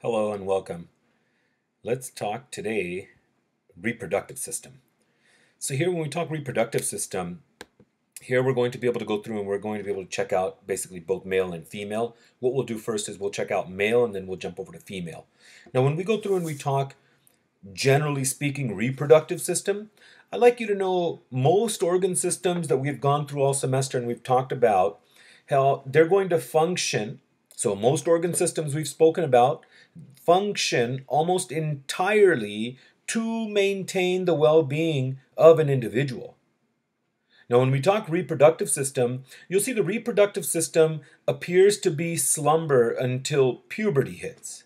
Hello and welcome. Let's talk today reproductive system. So here when we talk reproductive system, here we're going to be able to go through and we're going to be able to check out basically both male and female. What we'll do first is we'll check out male and then we'll jump over to female. Now when we go through and we talk generally speaking reproductive system, I'd like you to know most organ systems that we've gone through all semester and we've talked about how they're going to function. So most organ systems we've spoken about function almost entirely to maintain the well-being of an individual. Now, when we talk reproductive system, you'll see the reproductive system appears to be slumber until puberty hits.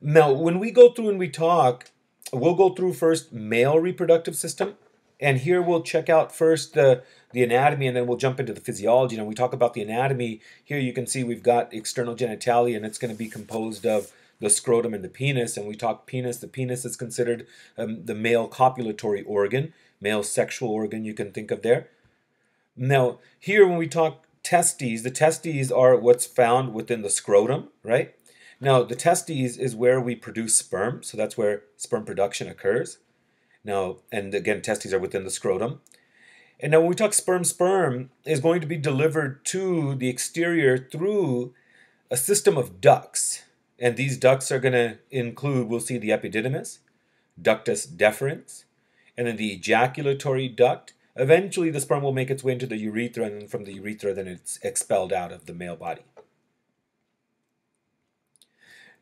Now, when we go through and we talk, we'll go through first male reproductive system, and here we'll check out first the, the anatomy and then we'll jump into the physiology. Now, we talk about the anatomy. Here you can see we've got external genitalia, and it's going to be composed of the scrotum and the penis. And we talk penis. The penis is considered um, the male copulatory organ, male sexual organ you can think of there. Now, here when we talk testes, the testes are what's found within the scrotum, right? Now, the testes is where we produce sperm, so that's where sperm production occurs. Now, and again, testes are within the scrotum. And now when we talk sperm, sperm is going to be delivered to the exterior through a system of ducts. And these ducts are going to include, we'll see the epididymis, ductus deferens, and then the ejaculatory duct. Eventually, the sperm will make its way into the urethra, and from the urethra, then it's expelled out of the male body.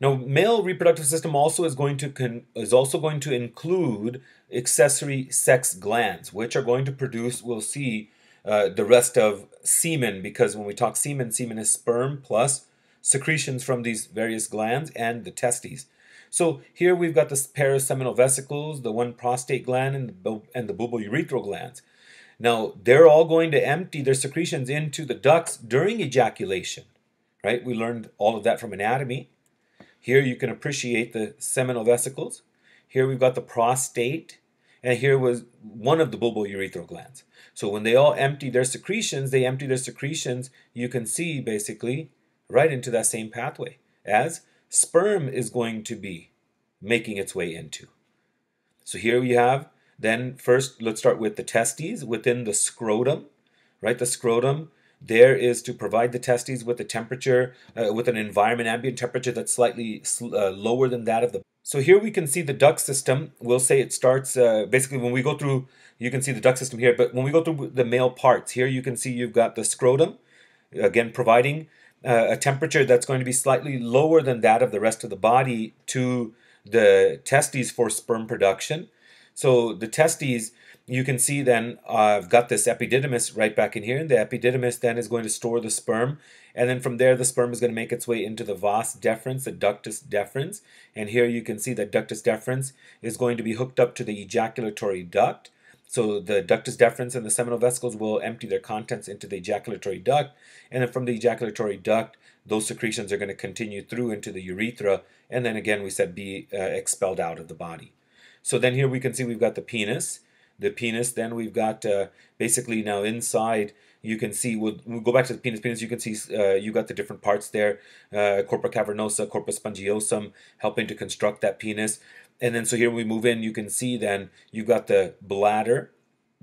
Now, male reproductive system also is going to is also going to include accessory sex glands, which are going to produce. We'll see uh, the rest of semen because when we talk semen, semen is sperm plus secretions from these various glands and the testes. So here we've got the pair of seminal vesicles, the one prostate gland, and the, and the bulbourethral glands. Now they're all going to empty their secretions into the ducts during ejaculation, right? We learned all of that from anatomy. Here you can appreciate the seminal vesicles. Here we've got the prostate, and here was one of the bulbourethral glands. So when they all empty their secretions, they empty their secretions, you can see basically right into that same pathway as sperm is going to be making its way into. So here we have then first let's start with the testes within the scrotum, right? The scrotum there is to provide the testes with a temperature, uh, with an environment ambient temperature that's slightly uh, lower than that of the. So here we can see the duct system. We'll say it starts uh, basically when we go through. You can see the duct system here, but when we go through the male parts, here you can see you've got the scrotum, again providing uh, a temperature that's going to be slightly lower than that of the rest of the body to the testes for sperm production. So the testes you can see then uh, I've got this epididymis right back in here. And the epididymis then is going to store the sperm. And then from there, the sperm is going to make its way into the vas deferens, the ductus deferens. And here you can see that ductus deferens is going to be hooked up to the ejaculatory duct. So the ductus deferens and the seminal vesicles will empty their contents into the ejaculatory duct. And then from the ejaculatory duct, those secretions are going to continue through into the urethra. And then again, we said be uh, expelled out of the body. So then here we can see we've got the penis the penis. Then we've got uh, basically now inside you can see we'll, we'll, go back to the penis penis you can see uh, you got the different parts there uh, corpora cavernosa corpus spongiosum helping to construct that penis. And then so here we move in you can see then you've got the bladder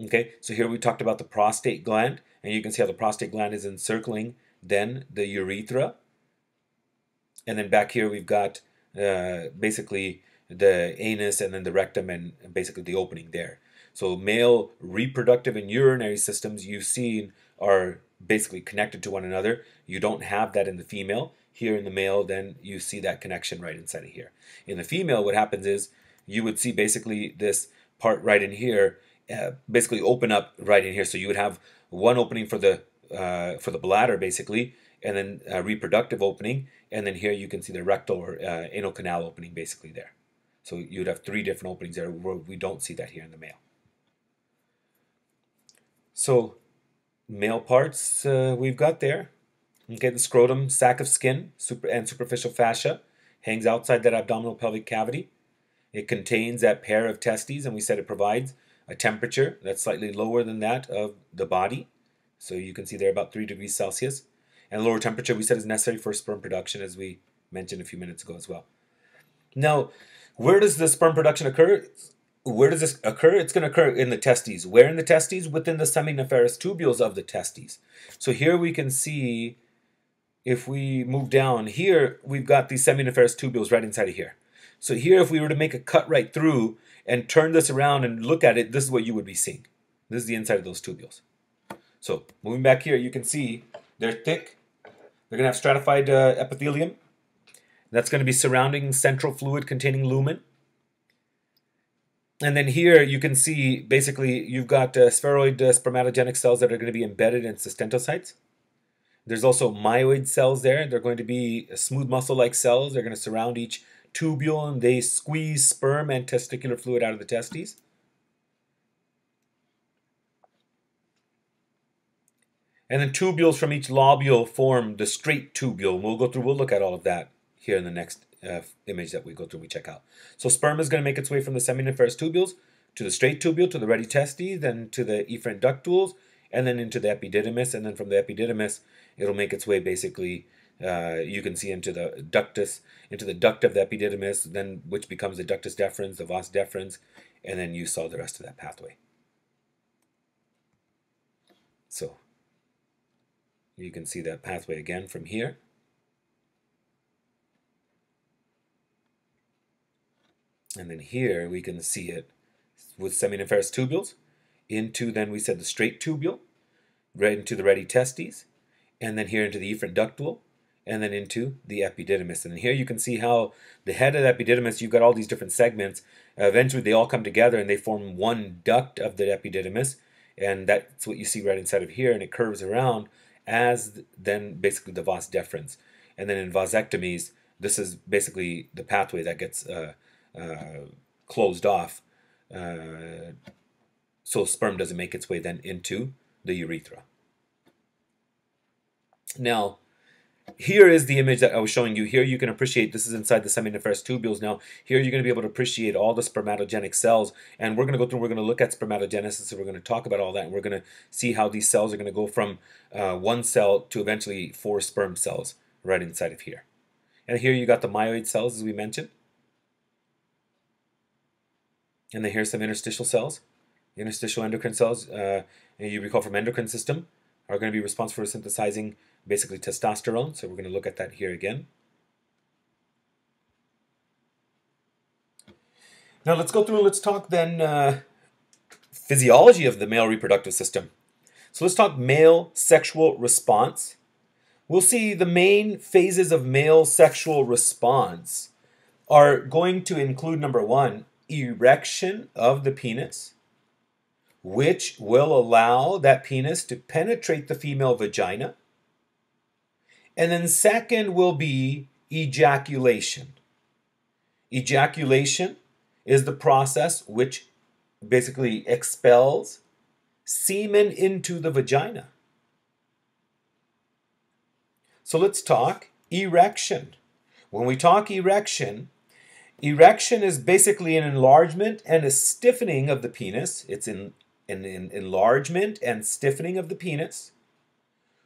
okay? So here we talked about the prostate gland and you can see how the prostate gland is encircling then the urethra. And then back here we've got uh, basically the anus and then the rectum and basically the opening there so male reproductive and urinary systems you've seen are basically connected to one another. You don't have that in the female. Here in the male, then you see that connection right inside of here. In the female, what happens is you would see basically this part right in here uh, basically open up right in here. So you would have one opening for the uh, for the bladder basically, and then a reproductive opening, and then here you can see the rectal or uh, anal canal opening basically there. So you'd have three different openings there where we don't see that here in the male. So male parts uh, we've got there. Okay, the scrotum, sac of skin, super and superficial fascia hangs outside that abdominal pelvic cavity. It contains that pair of testes, and we said it provides a temperature that's slightly lower than that of the body. So you can see there about 3 degrees Celsius. And lower temperature we said is necessary for sperm production as we mentioned a few minutes ago as well. Now, where does the sperm production occur? Where does this occur? It's going to occur in the testes. Where in the testes? Within the seminiferous tubules of the testes. So here we can see, if we move down here, we've got these seminiferous tubules right inside of here. So here, if we were to make a cut right through and turn this around and look at it, this is what you would be seeing. This is the inside of those tubules. So moving back here, you can see they're thick. They're going to have stratified uh, epithelium. That's going to be surrounding central fluid containing lumen. And then here you can see basically you've got uh, spheroid uh, spermatogenic cells that are going to be embedded in sustentocytes. There's also myoid cells there. They're going to be smooth muscle-like cells. They're going to surround each tubule and they squeeze sperm and testicular fluid out of the testes. And then tubules from each lobule form the straight tubule. We'll go through, we'll look at all of that here in the next uh, image that we go through, we check out. So sperm is going to make its way from the seminiferous tubules to the straight tubule, to the rete testes, then to the efferent ductules, and then into the epididymis. And then from the epididymis, it'll make its way basically, uh, you can see into the ductus, into the duct of the epididymis, then which becomes the ductus deferens, the vas deferens, and then you saw the rest of that pathway. So you can see that pathway again from here. And then here we can see it with seminiferous tubules into then we said the straight tubule, right into the rete testes, and then here into the efferent ductule, and then into the epididymis. And here you can see how the head of the epididymis, you've got all these different segments. Eventually they all come together and they form one duct of the epididymis, and that's what you see right inside of here, and it curves around as then basically the vas deferens. And then in vasectomies, this is basically the pathway that gets uh, closed off uh, so sperm doesn't make its way then into the urethra. Now, here is the image that I was showing you. Here you can appreciate, this is inside the seminiferous tubules now. Here you're going to be able to appreciate all the spermatogenic cells. And we're going to go through, we're going to look at spermatogenesis, and we're going to talk about all that. And we're going to see how these cells are going to go from uh, one cell to eventually four sperm cells right inside of here. And here you got the myoid cells, as we mentioned. And then here's some interstitial cells. interstitial endocrine cells, uh, you recall from endocrine system, are going to be responsible for synthesizing basically testosterone. So we're going to look at that here again. Now let's go through, let's talk then uh, physiology of the male reproductive system. So let's talk male sexual response. We'll see the main phases of male sexual response are going to include number one, erection of the penis, which will allow that penis to penetrate the female vagina. And then, second, will be ejaculation. Ejaculation is the process which basically expels semen into the vagina. So let's talk erection. When we talk erection, Erection is basically an enlargement and a stiffening of the penis. It's an in, in, enlargement and stiffening of the penis,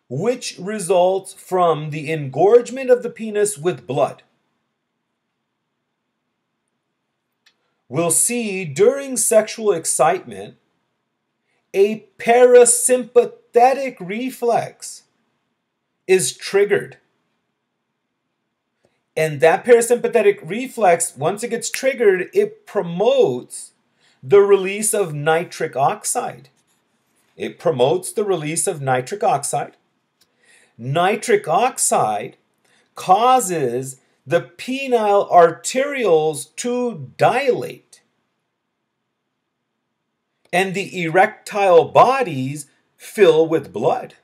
which results from the engorgement of the penis with blood. We'll see during sexual excitement a parasympathetic reflex is triggered. And that parasympathetic reflex, once it gets triggered, it promotes the release of nitric oxide. It promotes the release of nitric oxide. Nitric oxide causes the penile arterioles to dilate. And the erectile bodies fill with blood.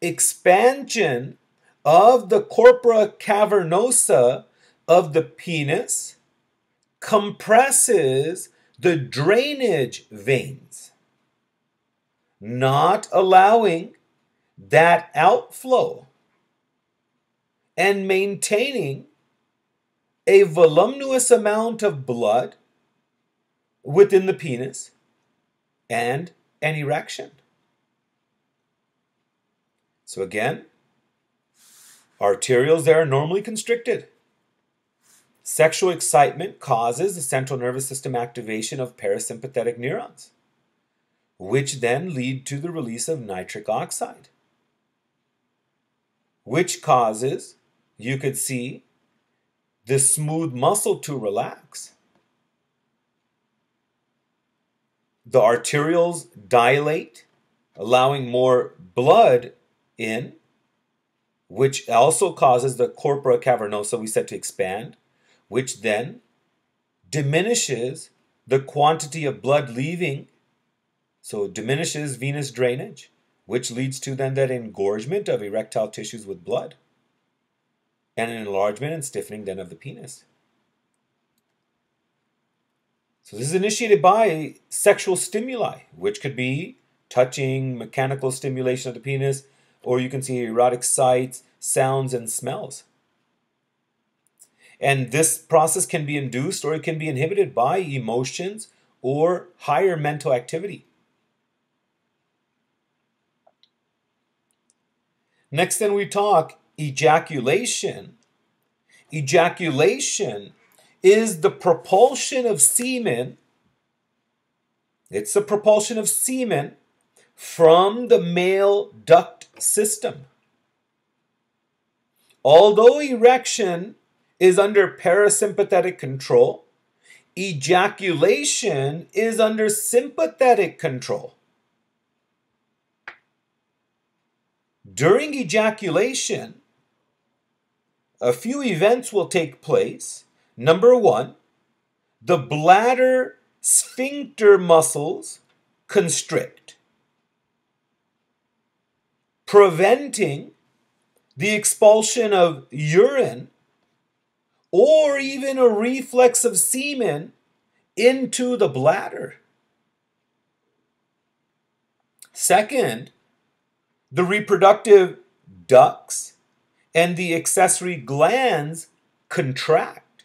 Expansion of the corpora cavernosa of the penis compresses the drainage veins, not allowing that outflow and maintaining a voluminous amount of blood within the penis and an erection. So again, Arterioles there are normally constricted. Sexual excitement causes the central nervous system activation of parasympathetic neurons, which then lead to the release of nitric oxide, which causes, you could see, the smooth muscle to relax. The arterioles dilate, allowing more blood in, which also causes the corpora cavernosa we said to expand, which then diminishes the quantity of blood leaving, so it diminishes venous drainage, which leads to then that engorgement of erectile tissues with blood and an enlargement and stiffening then of the penis. So this is initiated by sexual stimuli, which could be touching, mechanical stimulation of the penis, or you can see erotic sights, sounds, and smells. And this process can be induced or it can be inhibited by emotions or higher mental activity. Next, then we talk ejaculation. Ejaculation is the propulsion of semen. It's the propulsion of semen from the male duct system. Although erection is under parasympathetic control, ejaculation is under sympathetic control. During ejaculation, a few events will take place. Number one, the bladder sphincter muscles constrict preventing the expulsion of urine or even a reflex of semen into the bladder. Second, the reproductive ducts and the accessory glands contract,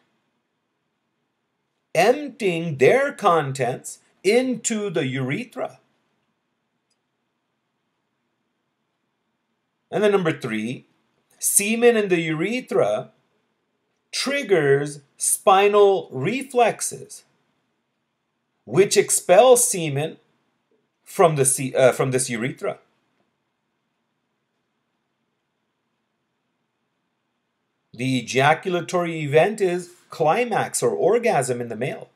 emptying their contents into the urethra. And then number three, semen in the urethra triggers spinal reflexes, which expel semen from, the, uh, from this urethra. The ejaculatory event is climax or orgasm in the male.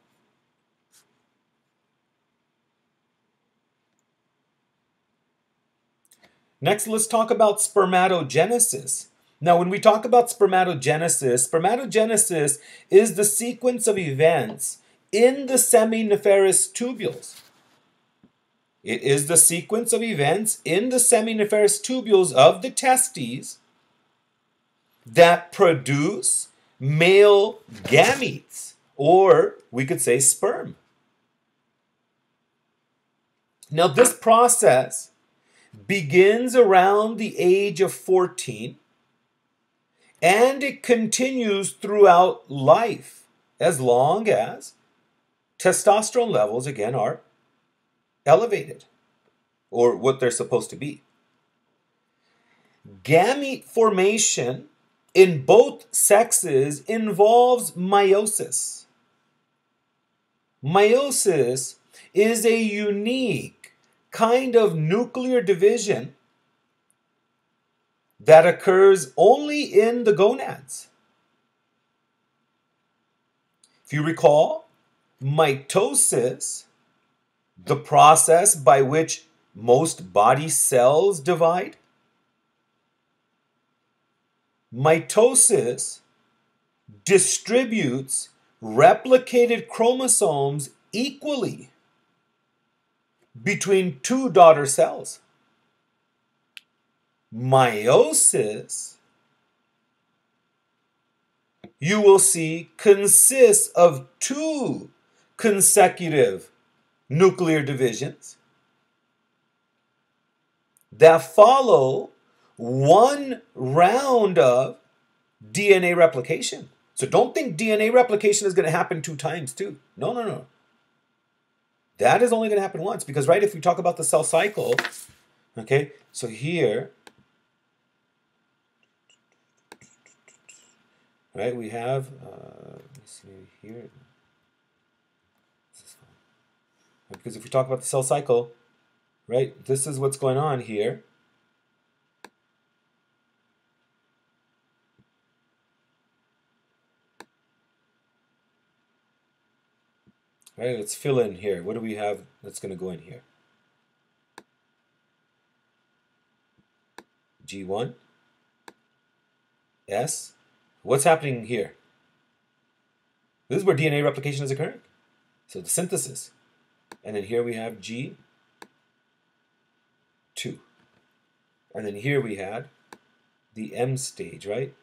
Next, let's talk about spermatogenesis. Now, when we talk about spermatogenesis, spermatogenesis is the sequence of events in the seminiferous tubules. It is the sequence of events in the seminiferous tubules of the testes that produce male gametes, or we could say sperm. Now, this process begins around the age of 14 and it continues throughout life as long as testosterone levels again are elevated or what they're supposed to be. Gamete formation in both sexes involves meiosis. Meiosis is a unique kind of nuclear division that occurs only in the gonads. If you recall, mitosis, the process by which most body cells divide, mitosis distributes replicated chromosomes equally between two daughter cells. Meiosis, you will see, consists of two consecutive nuclear divisions that follow one round of DNA replication. So don't think DNA replication is going to happen two times too. No, no, no. That is only going to happen once because, right, if we talk about the cell cycle, okay, so here, right? We have, uh, let me see here. Because if we talk about the cell cycle, right, this is what's going on here. Right, let's fill in here. What do we have that's going to go in here? G1, S. What's happening here? This is where DNA replication is occurring. So the synthesis. And then here we have G, 2. And then here we had the M stage, right?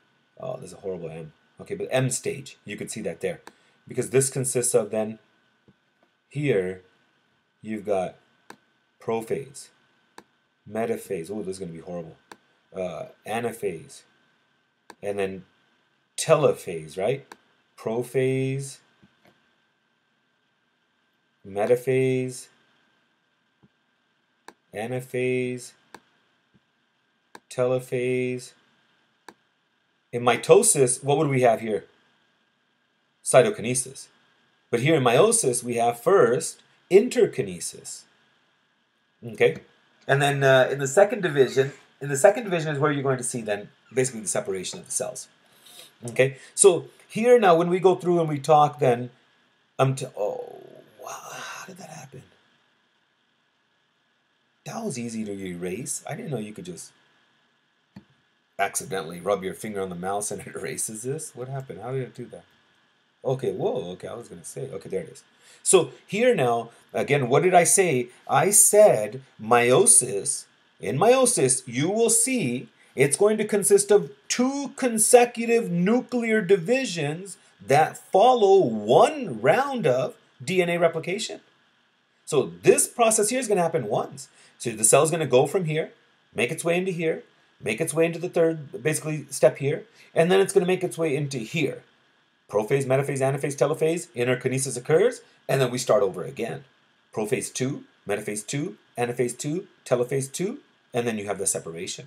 Oh, there's a horrible M. Okay, but M stage, you could see that there. Because this consists of then here, you've got prophase, metaphase. Oh, this is going to be horrible. Uh, anaphase, and then telophase, right? Prophase, metaphase, anaphase, telophase. In mitosis, what would we have here? Cytokinesis. But here in meiosis, we have first interkinesis. Okay? And then uh, in the second division, in the second division is where you're going to see then basically the separation of the cells. Okay? So here now, when we go through and we talk, then, um, to, oh, wow, how did that happen? That was easy to erase. I didn't know you could just accidentally rub your finger on the mouse and it erases this. What happened? How did it do that? Okay, whoa, okay, I was going to say, okay, there it is. So here now, again, what did I say? I said meiosis. In meiosis, you will see it's going to consist of two consecutive nuclear divisions that follow one round of DNA replication. So this process here is going to happen once. So the cell is going to go from here, make its way into here, make its way into the third, basically, step here, and then it's going to make its way into here. Prophase, metaphase, anaphase, telophase, interkinesis occurs, and then we start over again. Prophase 2, metaphase 2, anaphase 2, telophase 2, and then you have the separation.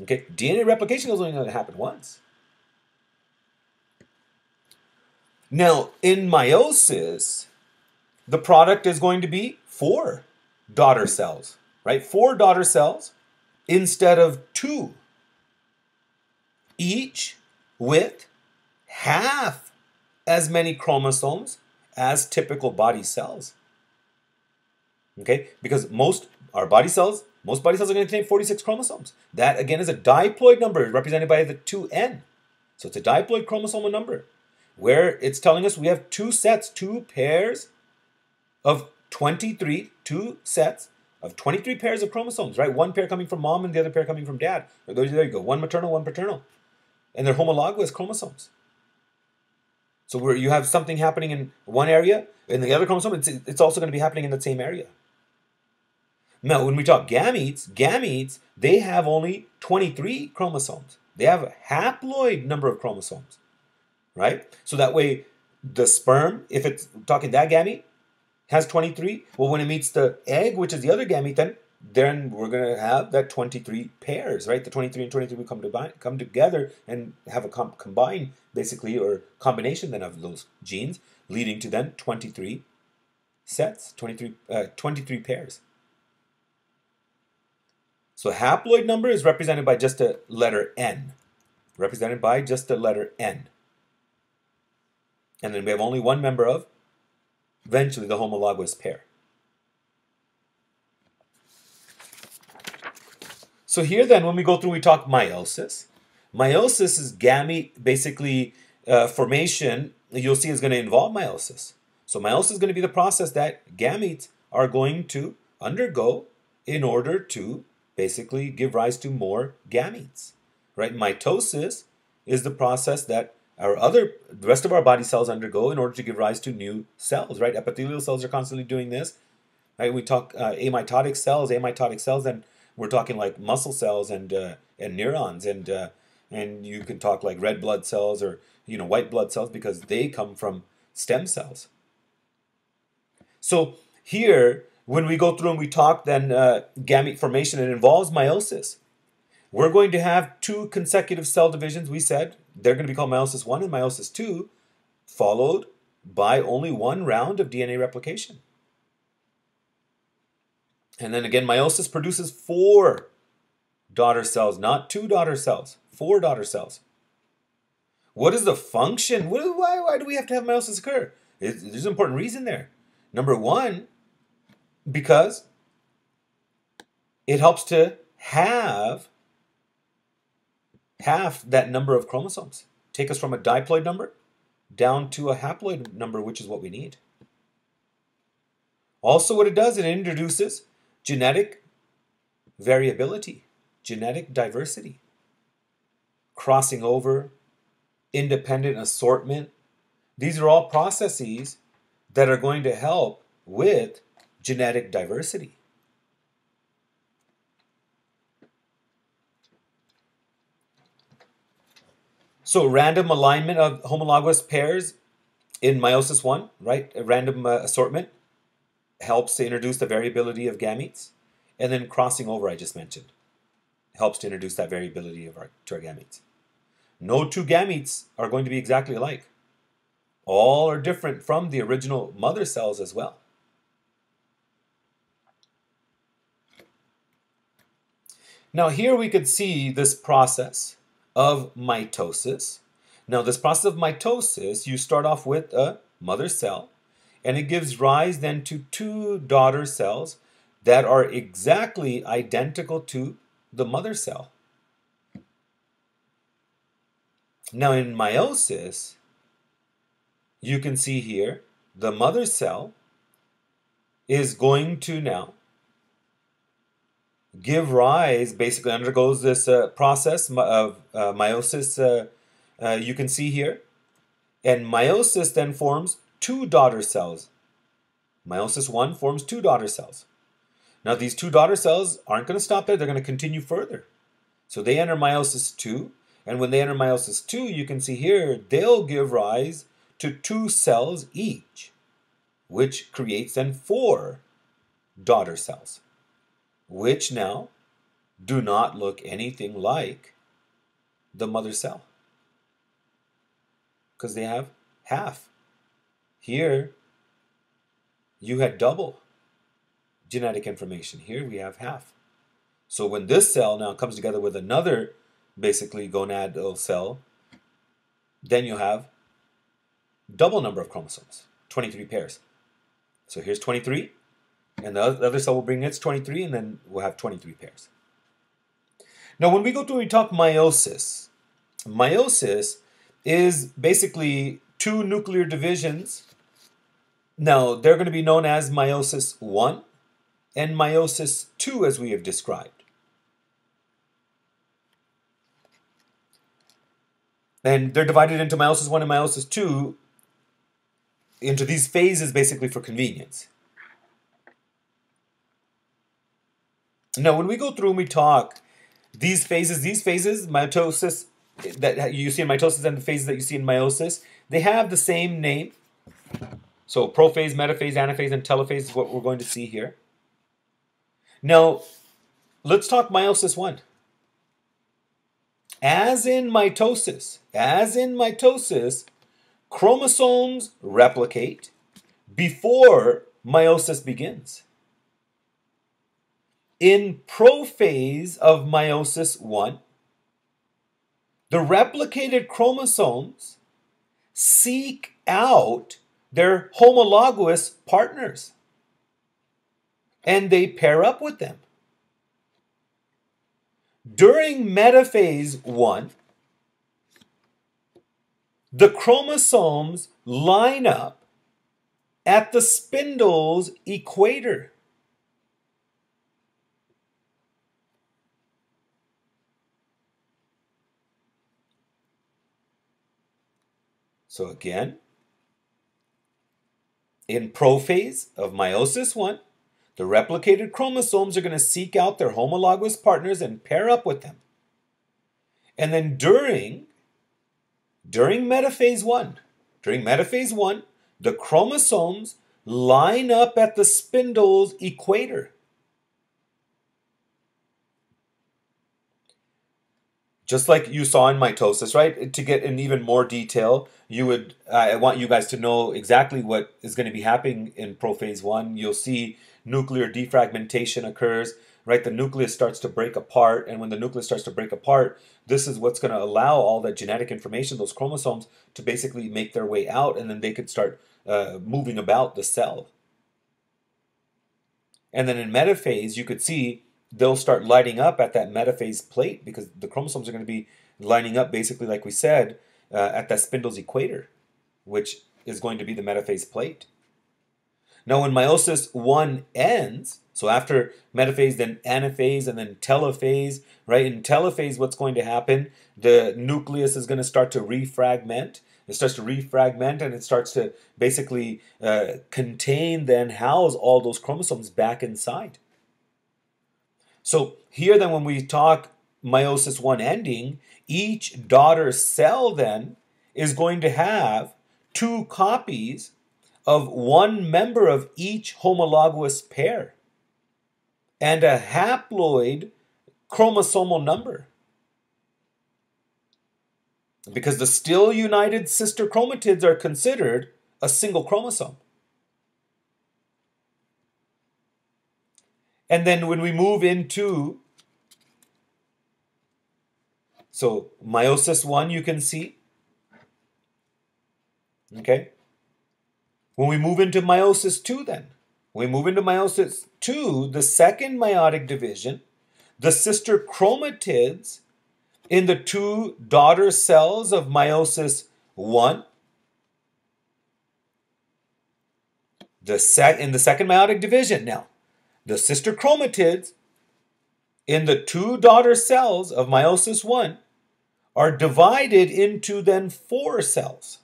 Okay, DNA replication is only going to happen once. Now, in meiosis, the product is going to be four daughter cells, right? Four daughter cells instead of two, each with half as many chromosomes as typical body cells. Okay, because most our body cells, most body cells are going to contain 46 chromosomes. That again is a diploid number represented by the 2n. So it's a diploid chromosomal number where it's telling us we have two sets, two pairs of 23, two sets of 23 pairs of chromosomes, right? One pair coming from mom and the other pair coming from dad. There you go, one maternal, one paternal. And they're homologous chromosomes. So where you have something happening in one area, in the other chromosome, it's, it's also going to be happening in the same area. Now, when we talk gametes, gametes, they have only 23 chromosomes. They have a haploid number of chromosomes, right? So that way, the sperm, if it's talking that gamete, has 23. Well, when it meets the egg, which is the other gamete, then then we're going to have that 23 pairs, right? The 23 and 23 will come, to come together and have a com- combine, basically, or combination then of those genes, leading to then 23 sets, 23, uh, 23 pairs. So haploid number is represented by just a letter N, represented by just a letter N. And then we have only one member of, eventually, the homologous pair. So here then, when we go through, we talk meiosis. Meiosis is gamete, basically, uh, formation, you'll see is going to involve meiosis. So meiosis is going to be the process that gametes are going to undergo in order to basically give rise to more gametes, right? Mitosis is the process that our other, the rest of our body cells undergo in order to give rise to new cells, right? Epithelial cells are constantly doing this, right? We talk uh, amitotic cells, amitotic cells, and we're talking like muscle cells and uh, and neurons and uh, and you can talk like red blood cells or you know white blood cells because they come from stem cells. So here, when we go through and we talk, then uh, gamete formation it involves meiosis. we're going to have two consecutive cell divisions, we said. They're going to be called meiosis 1 and meiosis 2, followed by only one round of DNA replication. And then again, meiosis produces four daughter cells, not two daughter cells, four daughter cells. What is the function? What, why, why do we have to have meiosis occur? It, there's an important reason there. Number one, because it helps to have half that number of chromosomes. Take us from a diploid number down to a haploid number, which is what we need. Also, what it does, it introduces genetic variability, genetic diversity, crossing over, independent assortment. These are all processes that are going to help with genetic diversity. So random alignment of homologous pairs in meiosis 1, right? A random uh, assortment helps to introduce the variability of gametes. And then crossing over, I just mentioned, helps to introduce that variability of our, to our gametes. No two gametes are going to be exactly alike. All are different from the original mother cells as well. Now here we could see this process of mitosis. Now, this process of mitosis, you start off with a mother cell, and it gives rise then to two daughter cells that are exactly identical to the mother cell. Now, in meiosis, you can see here the mother cell is going to now give rise, basically undergoes this uh, process of uh, meiosis, uh, uh, you can see here. And meiosis then forms two daughter cells. Meiosis 1 forms two daughter cells. Now, these two daughter cells aren't going to stop there, they're going to continue further. So they enter meiosis 2, and when they enter meiosis 2, you can see here, they'll give rise to two cells each, which creates then four daughter cells which now do not look anything like the mother cell because they have half. Here, you had double genetic information. Here we have half. So when this cell now comes together with another basically gonadal cell, then you have double number of chromosomes, 23 pairs. So here's 23, and the other cell will bring its 23, and then we'll have 23 pairs. Now, when we go to we talk meiosis, meiosis is basically two nuclear divisions. Now, they're going to be known as meiosis 1 and meiosis 2, as we have described. And they're divided into meiosis 1 and meiosis 2 into these phases basically for convenience. Now, when we go through and we talk, these phases, these phases, mitosis that you see in mitosis and the phases that you see in meiosis, they have the same name. So prophase, metaphase, anaphase, and telophase is what we're going to see here. Now, let's talk meiosis 1. As in mitosis, as in mitosis, chromosomes replicate before meiosis begins. In prophase of meiosis 1, the replicated chromosomes seek out their homologous partners and they pair up with them. During metaphase 1, the chromosomes line up at the spindle's equator. So again, in prophase of meiosis 1, the replicated chromosomes are going to seek out their homologous partners and pair up with them. And then during during metaphase 1, during metaphase 1, the chromosomes line up at the spindle's equator. just like you saw in mitosis, right? To get in even more detail, you would I want you guys to know exactly what is going to be happening in prophase one. You'll see nuclear defragmentation occurs, right? The nucleus starts to break apart, and when the nucleus starts to break apart, this is what's going to allow all that genetic information, those chromosomes, to basically make their way out, and then they could start uh, moving about the cell. And then in metaphase, you could see they'll start lighting up at that metaphase plate because the chromosomes are going to be lining up basically like we said uh, at that spindle's equator which is going to be the metaphase plate. Now when meiosis 1 ends so after metaphase then anaphase and then telophase right? In telophase what's going to happen? The nucleus is going to start to refragment. It starts to refragment and it starts to basically uh, contain then house all those chromosomes back inside. So here then when we talk meiosis 1 ending, each daughter cell then is going to have two copies of one member of each homologous pair and a haploid chromosomal number. Because the still united sister chromatids are considered a single chromosome. And then when we move into, so meiosis 1, you can see. Okay. When we move into meiosis 2, then, we move into meiosis 2, the second meiotic division, the sister chromatids in the two daughter cells of meiosis 1 the sec in the second meiotic division now the sister chromatids in the two daughter cells of meiosis 1 are divided into then four cells.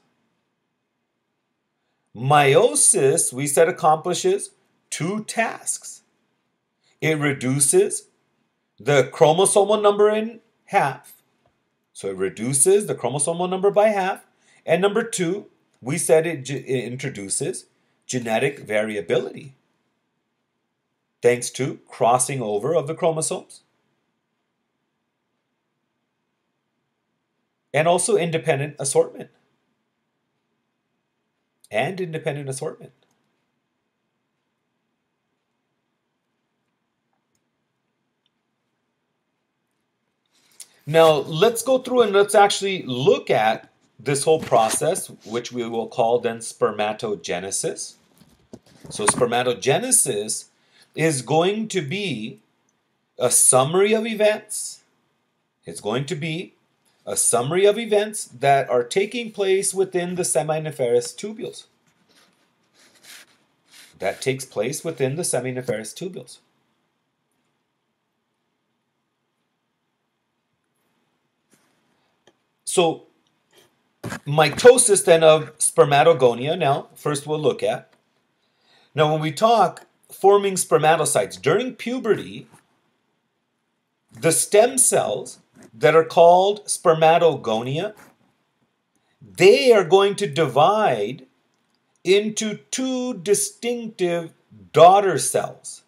Meiosis, we said, accomplishes two tasks. It reduces the chromosomal number in half. So it reduces the chromosomal number by half. And number two, we said it, it introduces genetic variability thanks to crossing over of the chromosomes. And also independent assortment. And independent assortment. Now, let's go through and let's actually look at this whole process, which we will call then spermatogenesis. So, spermatogenesis is going to be a summary of events. It's going to be a summary of events that are taking place within the seminiferous tubules. That takes place within the seminiferous tubules. So, mitosis then of spermatogonia, now, first we'll look at. Now, when we talk forming spermatocytes. During puberty, the stem cells that are called spermatogonia, they are going to divide into two distinctive daughter cells,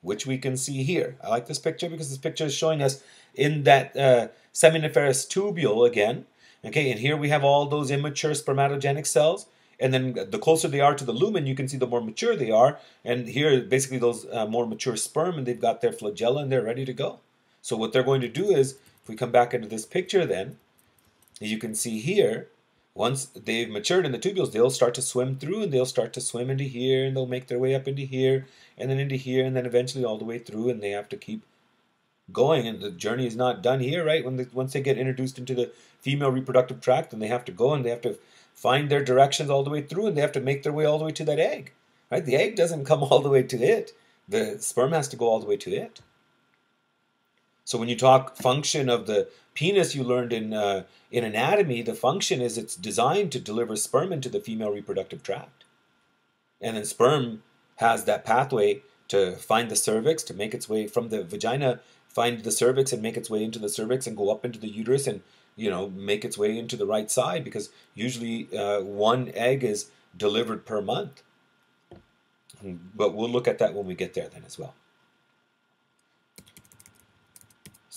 which we can see here. I like this picture because this picture is showing us in that uh, seminiferous tubule again. Okay, and here we have all those immature spermatogenic cells and then the closer they are to the lumen, you can see the more mature they are. And here, basically, those uh, more mature sperm, and they've got their flagella and they're ready to go. So what they're going to do is, if we come back into this picture, then as you can see here, once they've matured in the tubules, they'll start to swim through, and they'll start to swim into here, and they'll make their way up into here, and then into here, and then eventually all the way through, and they have to keep going. And the journey is not done here, right? When they, once they get introduced into the female reproductive tract, then they have to go and they have to find their directions all the way through and they have to make their way all the way to that egg. Right? The egg doesn't come all the way to it. The sperm has to go all the way to it. So when you talk function of the penis, you learned in uh, in anatomy, the function is it's designed to deliver sperm into the female reproductive tract, and then sperm has that pathway to find the cervix to make its way from the vagina, find the cervix and make its way into the cervix and go up into the uterus and you know make its way into the right side because usually uh, one egg is delivered per month. But we'll look at that when we get there then as well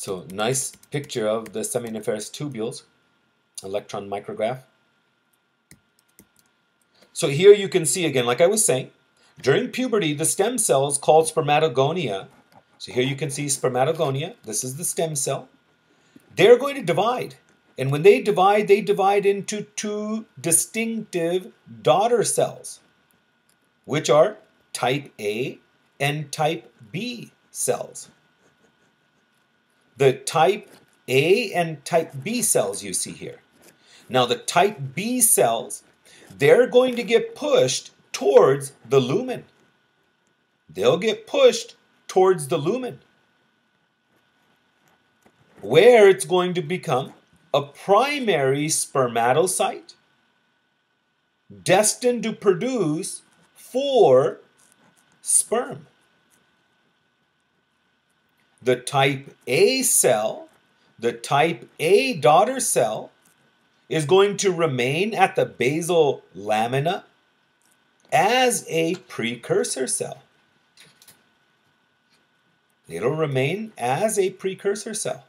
So nice picture of the seminiferous tubules, electron micrograph. So here you can see again, like I was saying, during puberty, the stem cells called spermatogonia. So here you can see spermatogonia. This is the stem cell. They're going to divide. And when they divide, they divide into two distinctive daughter cells, which are type A and type B cells. The type A and type B cells you see here. Now the type B cells, they're going to get pushed towards the lumen. They'll get pushed towards the lumen, where it's going to become a primary spermatocyte destined to produce four sperm. The type A cell, the type A daughter cell, is going to remain at the basal lamina as a precursor cell. It'll remain as a precursor cell.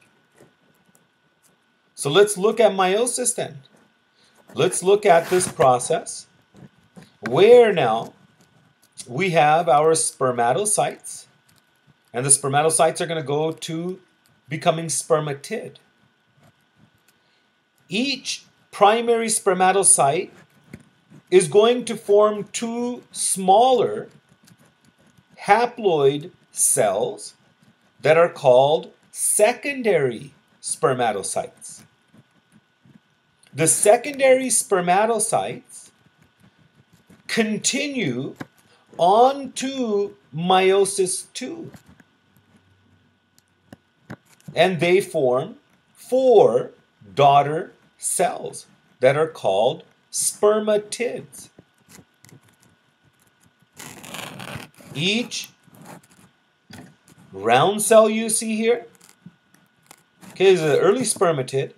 So let's look at meiosis then. Let's look at this process where now we have our spermatocytes and the spermatocytes are going to go to becoming spermatid. Each primary spermatocyte is going to form two smaller haploid cells that are called secondary spermatocytes. The secondary spermatocytes continue on to meiosis II. And they form four daughter cells that are called spermatids. Each round cell you see here okay, is an early spermatid.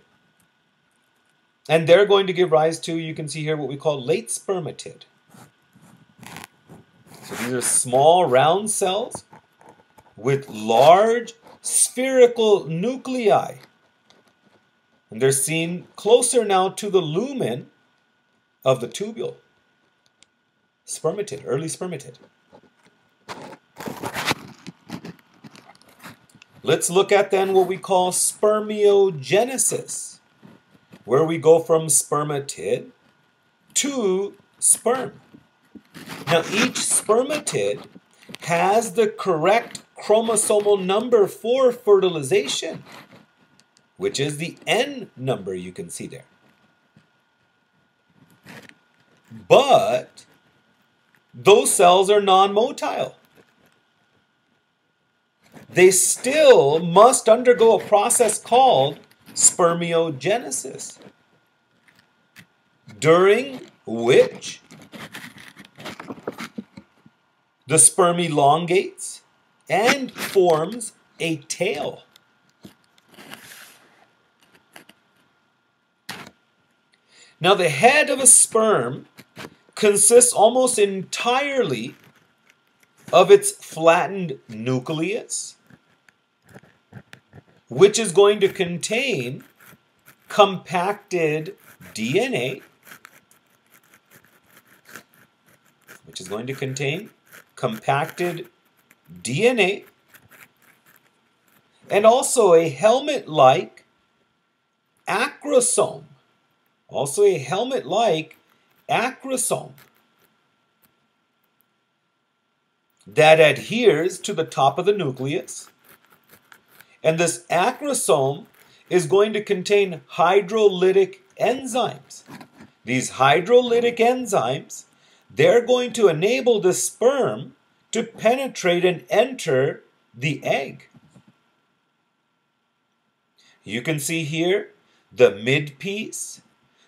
And they're going to give rise to, you can see here, what we call late spermatid. So these are small round cells with large spherical nuclei. And they're seen closer now to the lumen of the tubule. Spermatid, early spermatid. Let's look at then what we call spermiogenesis, where we go from spermatid to sperm. Now, each spermatid has the correct chromosomal number for fertilization, which is the N number you can see there. But those cells are non-motile. They still must undergo a process called spermiogenesis, during which the sperm elongates and forms a tail. Now, the head of a sperm consists almost entirely of its flattened nucleus, which is going to contain compacted DNA, which is going to contain compacted DNA, and also a helmet-like acrosome, also a helmet-like acrosome that adheres to the top of the nucleus. And this acrosome is going to contain hydrolytic enzymes. These hydrolytic enzymes, they're going to enable the sperm to penetrate and enter the egg. You can see here the mid piece.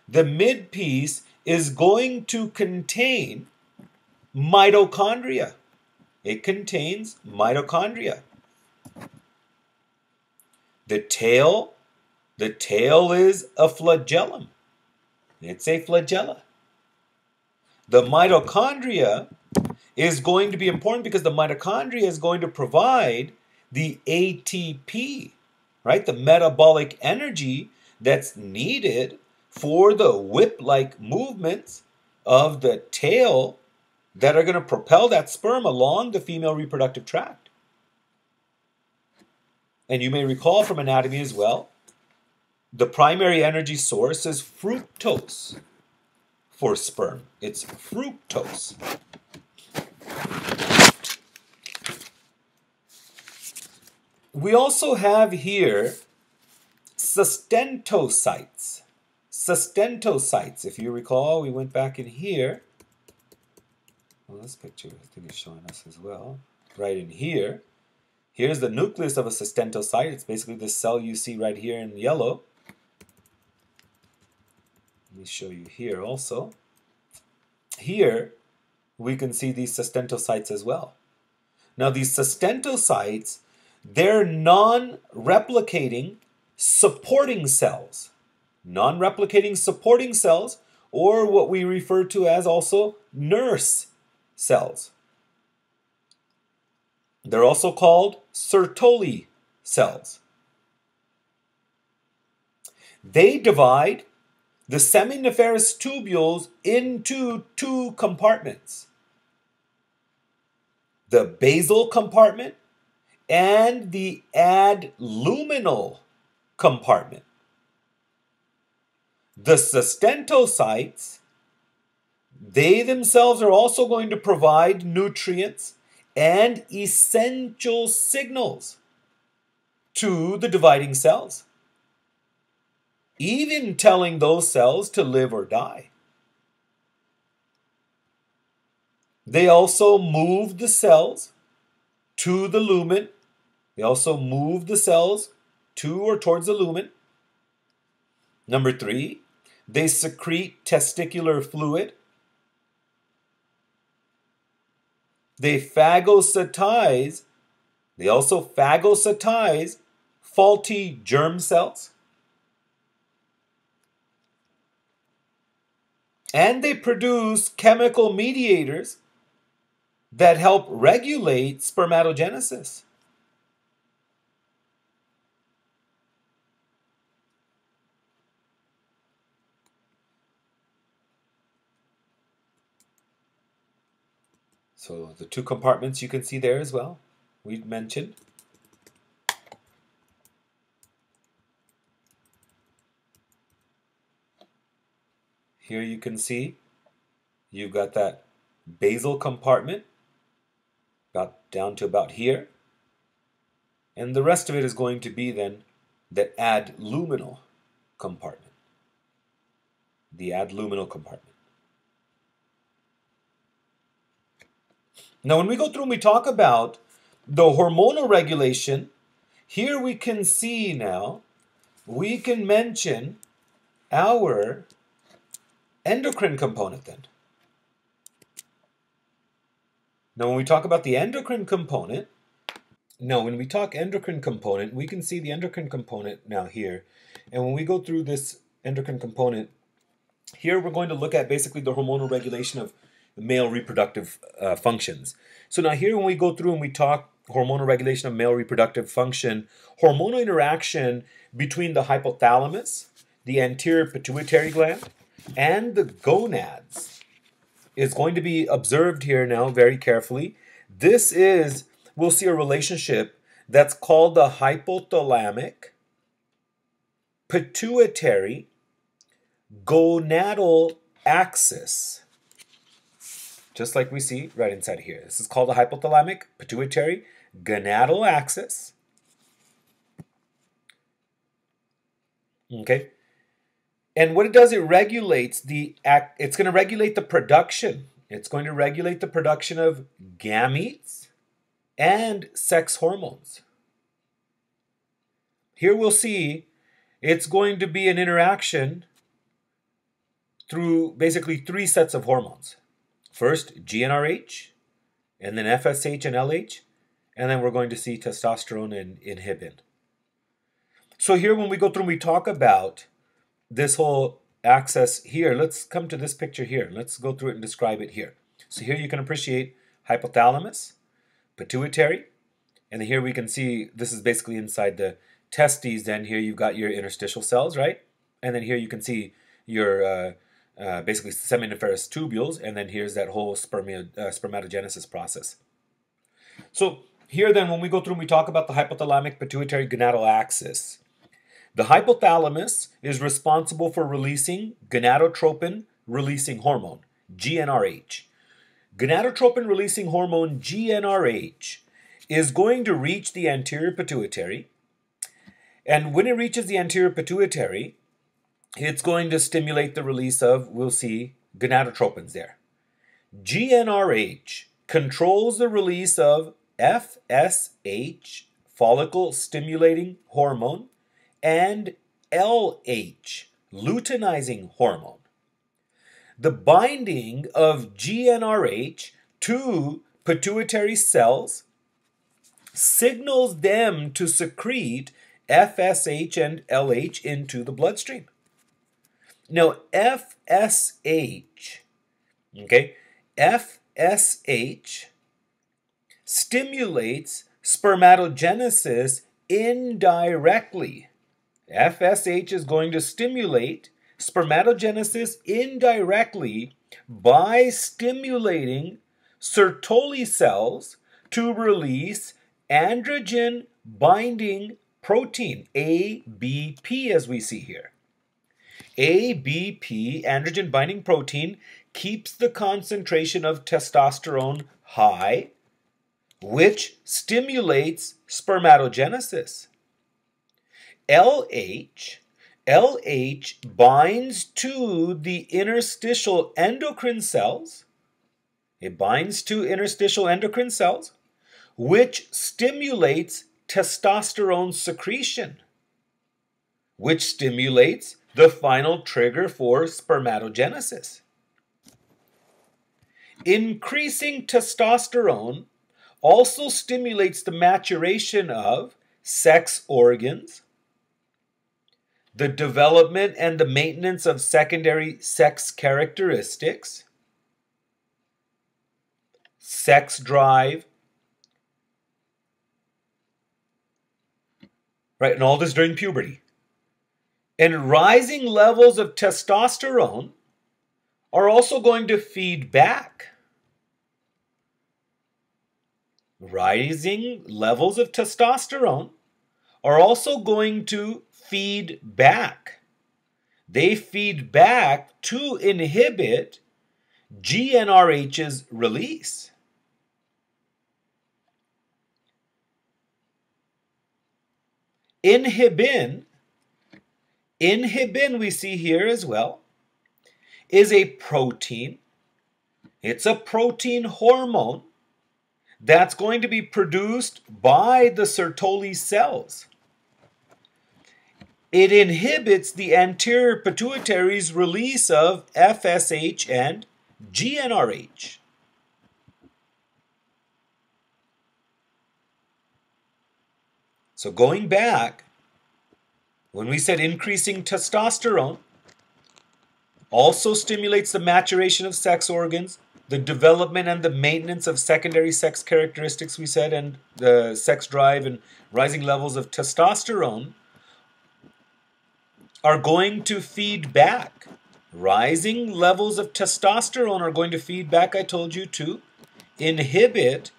The mid piece is going to contain mitochondria. It contains mitochondria. The tail, the tail is a flagellum. It's a flagella. The mitochondria is going to be important because the mitochondria is going to provide the ATP right? The metabolic energy that's needed for the whip like movements of the tail that are going to propel that sperm along the female reproductive tract. And you may recall from anatomy as well, the primary energy source is fructose for sperm. It's fructose. We also have here sustentocytes. Sustentocytes. If you recall, we went back in here. Well, this picture I think is showing us as well. Right in here. Here's the nucleus of a sustentocyte. It's basically the cell you see right here in yellow. Let me show you here also. Here, we can see these sustentocytes as well. Now, these sustentocytes they're non replicating supporting cells. Non replicating supporting cells, or what we refer to as also nurse cells. They're also called Sertoli cells. They divide the seminiferous tubules into two compartments the basal compartment and the adluminal compartment. The sustentocytes, they themselves are also going to provide nutrients and essential signals to the dividing cells, even telling those cells to live or die. They also move the cells to the lumen they also move the cells to or towards the lumen. Number three, they secrete testicular fluid. They phagocytize, they also phagocytize faulty germ cells. And they produce chemical mediators that help regulate spermatogenesis. So the two compartments you can see there as well, we mentioned. Here you can see you've got that basal compartment got down to about here. And the rest of it is going to be then the adluminal compartment. The adluminal compartment. Now, when we go through and we talk about the hormonal regulation, here we can see now, we can mention our endocrine component then. Now, when we talk about the endocrine component, now when we talk endocrine component, we can see the endocrine component now here. And when we go through this endocrine component, here we're going to look at basically the hormonal regulation of male reproductive uh, functions. So now here when we go through and we talk hormonal regulation of male reproductive function, hormonal interaction between the hypothalamus, the anterior pituitary gland, and the gonads is going to be observed here now very carefully. This is, we'll see a relationship that's called the hypothalamic pituitary gonadal axis just like we see right inside here. This is called the hypothalamic pituitary gonadal axis. Okay. And what it does, it regulates the act, it's going to regulate the production. It's going to regulate the production of gametes and sex hormones. Here we'll see it's going to be an interaction through basically three sets of hormones. First, GnRH, and then FSH and LH, and then we're going to see testosterone and inhibin. So here when we go through and we talk about this whole axis here, let's come to this picture here. Let's go through it and describe it here. So here you can appreciate hypothalamus, pituitary, and here we can see this is basically inside the testes, then here you've got your interstitial cells, right? And then here you can see your uh, uh, basically seminiferous tubules, and then here's that whole spermio, uh, spermatogenesis process. So here then, when we go through and we talk about the hypothalamic pituitary gonadal axis, the hypothalamus is responsible for releasing gonadotropin releasing hormone, GnRH. Gonadotropin releasing hormone, GnRH, is going to reach the anterior pituitary. And when it reaches the anterior pituitary, it's going to stimulate the release of, we'll see, gonadotropins there. GnRH controls the release of FSH, follicle stimulating hormone, and LH, luteinizing hormone. The binding of GnRH to pituitary cells signals them to secrete FSH and LH into the bloodstream. Now, FSH, okay, FSH stimulates spermatogenesis indirectly. FSH is going to stimulate spermatogenesis indirectly by stimulating Sertoli cells to release androgen binding protein, ABP, as we see here. ABP, androgen binding protein, keeps the concentration of testosterone high, which stimulates spermatogenesis. LH, LH binds to the interstitial endocrine cells. It binds to interstitial endocrine cells, which stimulates testosterone secretion, which stimulates the final trigger for spermatogenesis. Increasing testosterone also stimulates the maturation of sex organs, the development and the maintenance of secondary sex characteristics, sex drive, right? And all this during puberty. And rising levels of testosterone are also going to feed back. Rising levels of testosterone are also going to feed back. They feed back to inhibit GnRH's release. Inhibin, inhibin we see here as well, is a protein. It's a protein hormone that's going to be produced by the Sertoli cells. It inhibits the anterior pituitary's release of FSH and GnRH. So going back, when we said increasing testosterone also stimulates the maturation of sex organs, the development and the maintenance of secondary sex characteristics, we said, and the sex drive and rising levels of testosterone are going to feed back. Rising levels of testosterone are going to feed back, I told you, to inhibit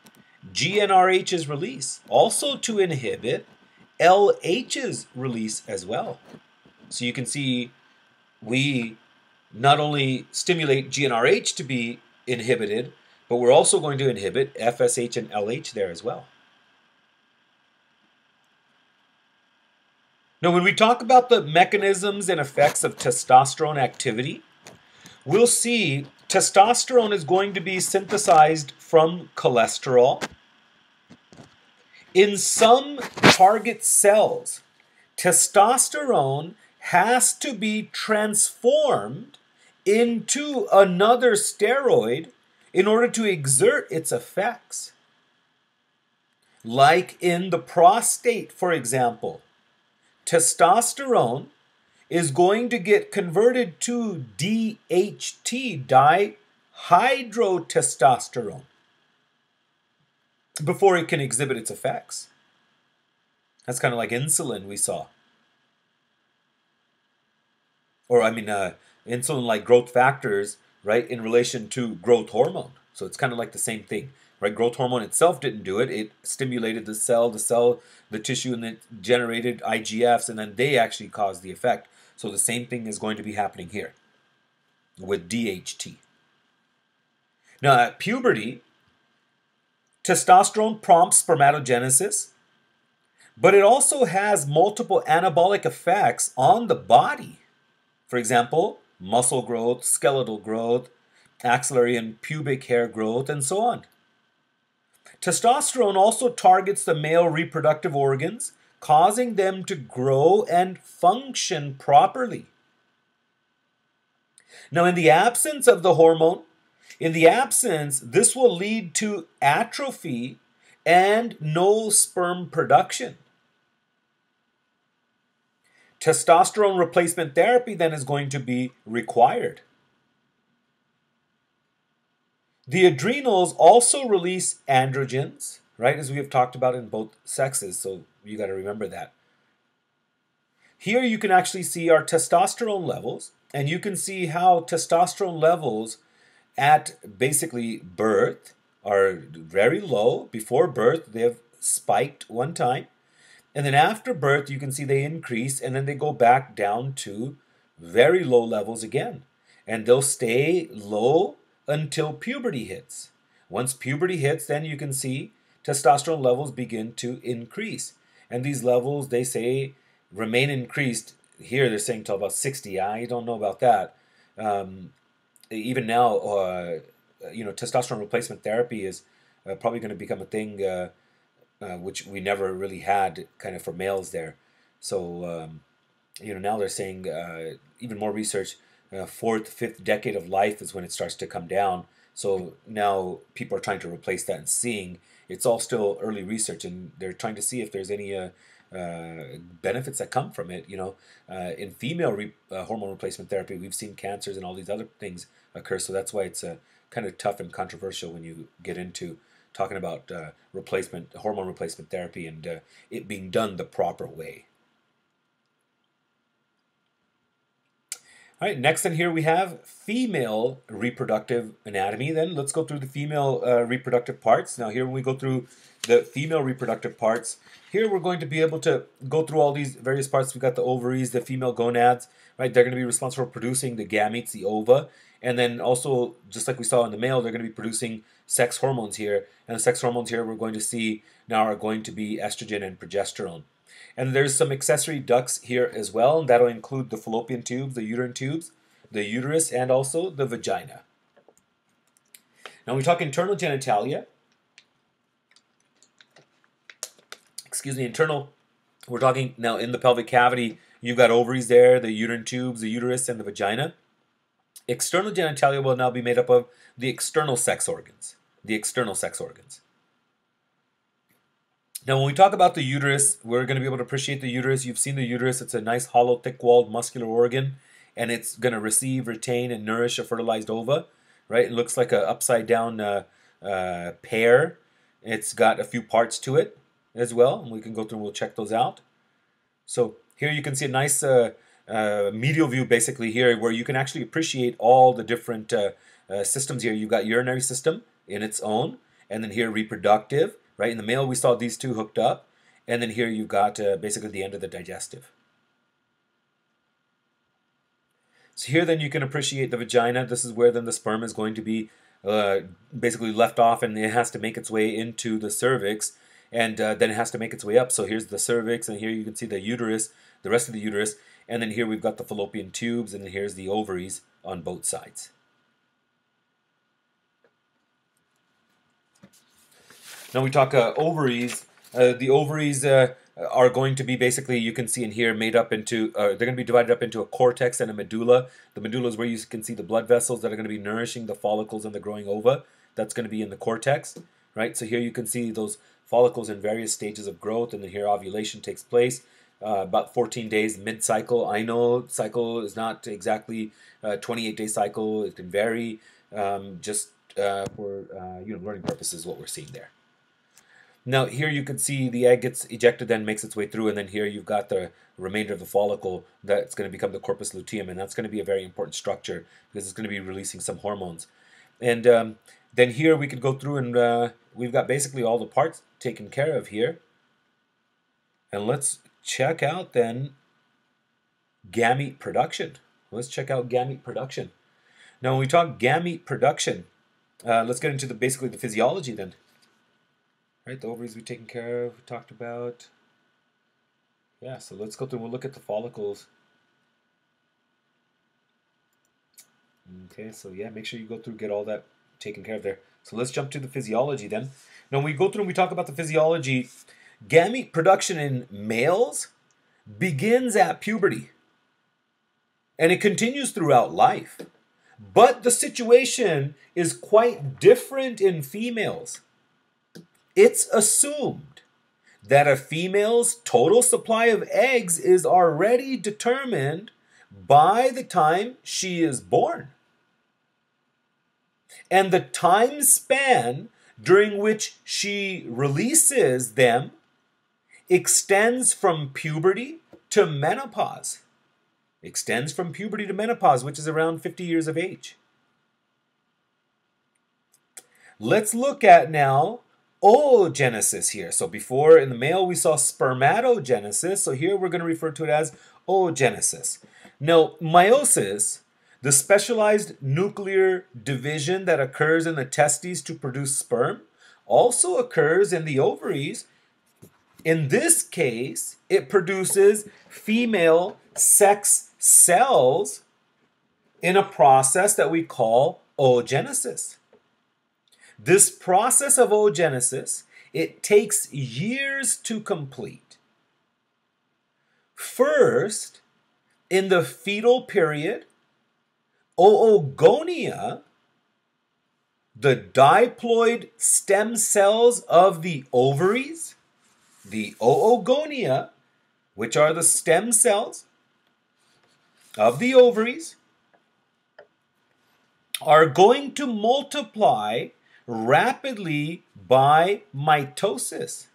GnRH's release, also to inhibit LH's release as well. So you can see we not only stimulate GnRH to be inhibited, but we're also going to inhibit FSH and LH there as well. Now, when we talk about the mechanisms and effects of testosterone activity, we'll see testosterone is going to be synthesized from cholesterol. In some target cells, testosterone has to be transformed into another steroid in order to exert its effects. Like in the prostate, for example, testosterone is going to get converted to DHT, dihydrotestosterone, before it can exhibit its effects. That's kind of like insulin we saw. Or, I mean, uh, insulin like growth factors, right, in relation to growth hormone. So it's kind of like the same thing, right? Growth hormone itself didn't do it. It stimulated the cell, the cell, the tissue, and it generated IGFs, and then they actually caused the effect. So the same thing is going to be happening here with DHT. Now, at puberty, testosterone prompts spermatogenesis, but it also has multiple anabolic effects on the body. For example, muscle growth, skeletal growth, axillary and pubic hair growth, and so on. Testosterone also targets the male reproductive organs, causing them to grow and function properly. Now, in the absence of the hormone, in the absence, this will lead to atrophy and no sperm production. Testosterone replacement therapy then is going to be required. The adrenals also release androgens, right, as we have talked about in both sexes, so you got to remember that. Here you can actually see our testosterone levels, and you can see how testosterone levels at basically birth are very low. Before birth, they have spiked one time. And then after birth, you can see they increase and then they go back down to very low levels again. And they'll stay low until puberty hits. Once puberty hits, then you can see testosterone levels begin to increase. And these levels, they say, remain increased. Here they're saying till about 60. I don't know about that. Um, even now, uh, you know, testosterone replacement therapy is uh, probably going to become a thing, uh, uh, which we never really had kind of for males there. So, um, you know, now they're saying uh, even more research, uh, fourth, fifth decade of life is when it starts to come down. So now people are trying to replace that and seeing it's all still early research, and they're trying to see if there's any uh, uh, benefits that come from it. You know, uh, in female re- uh, hormone replacement therapy, we've seen cancers and all these other things occur. So that's why it's uh, kind of tough and controversial when you get into talking about uh, replacement hormone replacement therapy and it being done the proper way. All right, next in here we have female reproductive anatomy. Then let's go through the female uh, reproductive parts. Now here when we go through the female reproductive parts, here we're going to be able to go through all these various parts. We've got the ovaries, the female gonads, right? They're going to be responsible for producing the gametes, the ova. And then also, just like we saw in the male, they're going to be producing sex hormones here. And the sex hormones here we're going to see now are going to be estrogen and progesterone. And there's some accessory ducts here as well, that'll include the fallopian tubes, the uterine tubes, the uterus, and also the vagina. Now we talk internal genitalia. Excuse me, internal. We're talking now in the pelvic cavity. You've got ovaries there, the uterine tubes, the uterus, and the vagina. External genitalia will now be made up of the external sex organs. The external sex organs. Now, when we talk about the uterus, we're going to be able to appreciate the uterus. You've seen the uterus. It's a nice, hollow, thick-walled, muscular organ, and it's going to receive, retain, and nourish a fertilized ova, right? It looks like an upside-down uh, uh, pear. It's got a few parts to it as well, and we can go through and we'll check those out. So here you can see a nice uh, uh medial view, basically here, where you can actually appreciate all the different uh, uh, systems here. You've got urinary system in its own, and then here reproductive, right? In the male, we saw these two hooked up, and then here you've got uh, basically the end of the digestive. So here then you can appreciate the vagina. This is where then the sperm is going to be uh, basically left off and it has to make its way into the cervix and uh, then it has to make its way up. So here's the cervix and here you can see the uterus, the rest of the uterus, and then here we've got the fallopian tubes and here's the ovaries on both sides. Now we talk uh, ovaries. Uh, the ovaries uh, are going to be basically, you can see in here, made up into, uh, they're going to be divided up into a cortex and a medulla. The medulla is where you can see the blood vessels that are going to be nourishing the follicles and the growing ova. That's going to be in the cortex, right? So here you can see those follicles in various stages of growth, and then here ovulation takes place. Uh, about 14 days mid-cycle. I know cycle is not exactly a 28-day cycle. It can vary. Um, just uh, for uh, you know learning purposes, what we're seeing there. Now here you can see the egg gets ejected, then makes its way through, and then here you've got the remainder of the follicle that's going to become the corpus luteum, and that's going to be a very important structure because it's going to be releasing some hormones. And um, then here we could go through and uh, we've got basically all the parts taken care of here. And let's check out then gamete production. Let's check out gamete production. Now when we talk gamete production, uh, let's get into the basically the physiology then. Right, the ovaries we've taken care of, we talked about. Yeah, so let's go through we'll look at the follicles. Okay, so yeah, make sure you go through get all that taken care of there. So let's jump to the physiology then. Now, when we go through and we talk about the physiology, gamete production in males begins at puberty and it continues throughout life. But the situation is quite different in females. It's assumed that a female's total supply of eggs is already determined by the time she is born. And the time span during which she releases them extends from puberty to menopause. Extends from puberty to menopause, which is around 50 years of age. Let's look at now oogenesis here. So before in the male we saw spermatogenesis. So here we're going to refer to it as oogenesis. Now, meiosis the specialized nuclear division that occurs in the testes to produce sperm also occurs in the ovaries. In this case, it produces female sex cells in a process that we call oogenesis. This process of oogenesis, it takes years to complete. First, in the fetal period, oogonia, the diploid stem cells of the ovaries, the oogonia, which are the stem cells of the ovaries, are going to multiply rapidly by mitosis.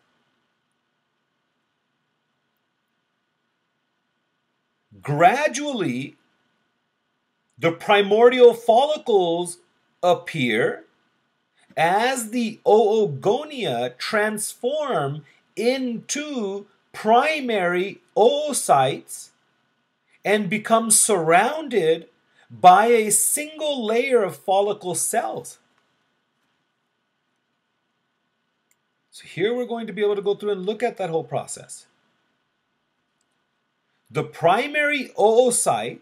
Gradually, the primordial follicles appear as the oogonia transform into primary oocytes and become surrounded by a single layer of follicle cells. So here we're going to be able to go through and look at that whole process. The primary oocytes,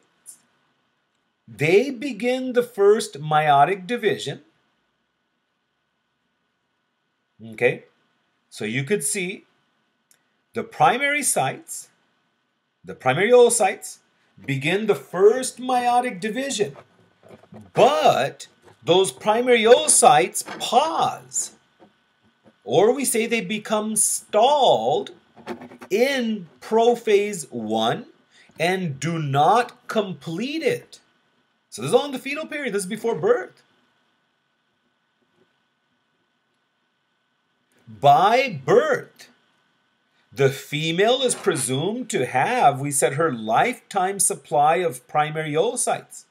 they begin the first meiotic division. Okay, so you could see the primary sites, the primary oocytes, begin the first meiotic division. But those primary oocytes pause, or we say they become stalled in prophase 1 and do not complete it. So this is all in the fetal period. This is before birth. By birth, the female is presumed to have, we said, her lifetime supply of primary oocytes.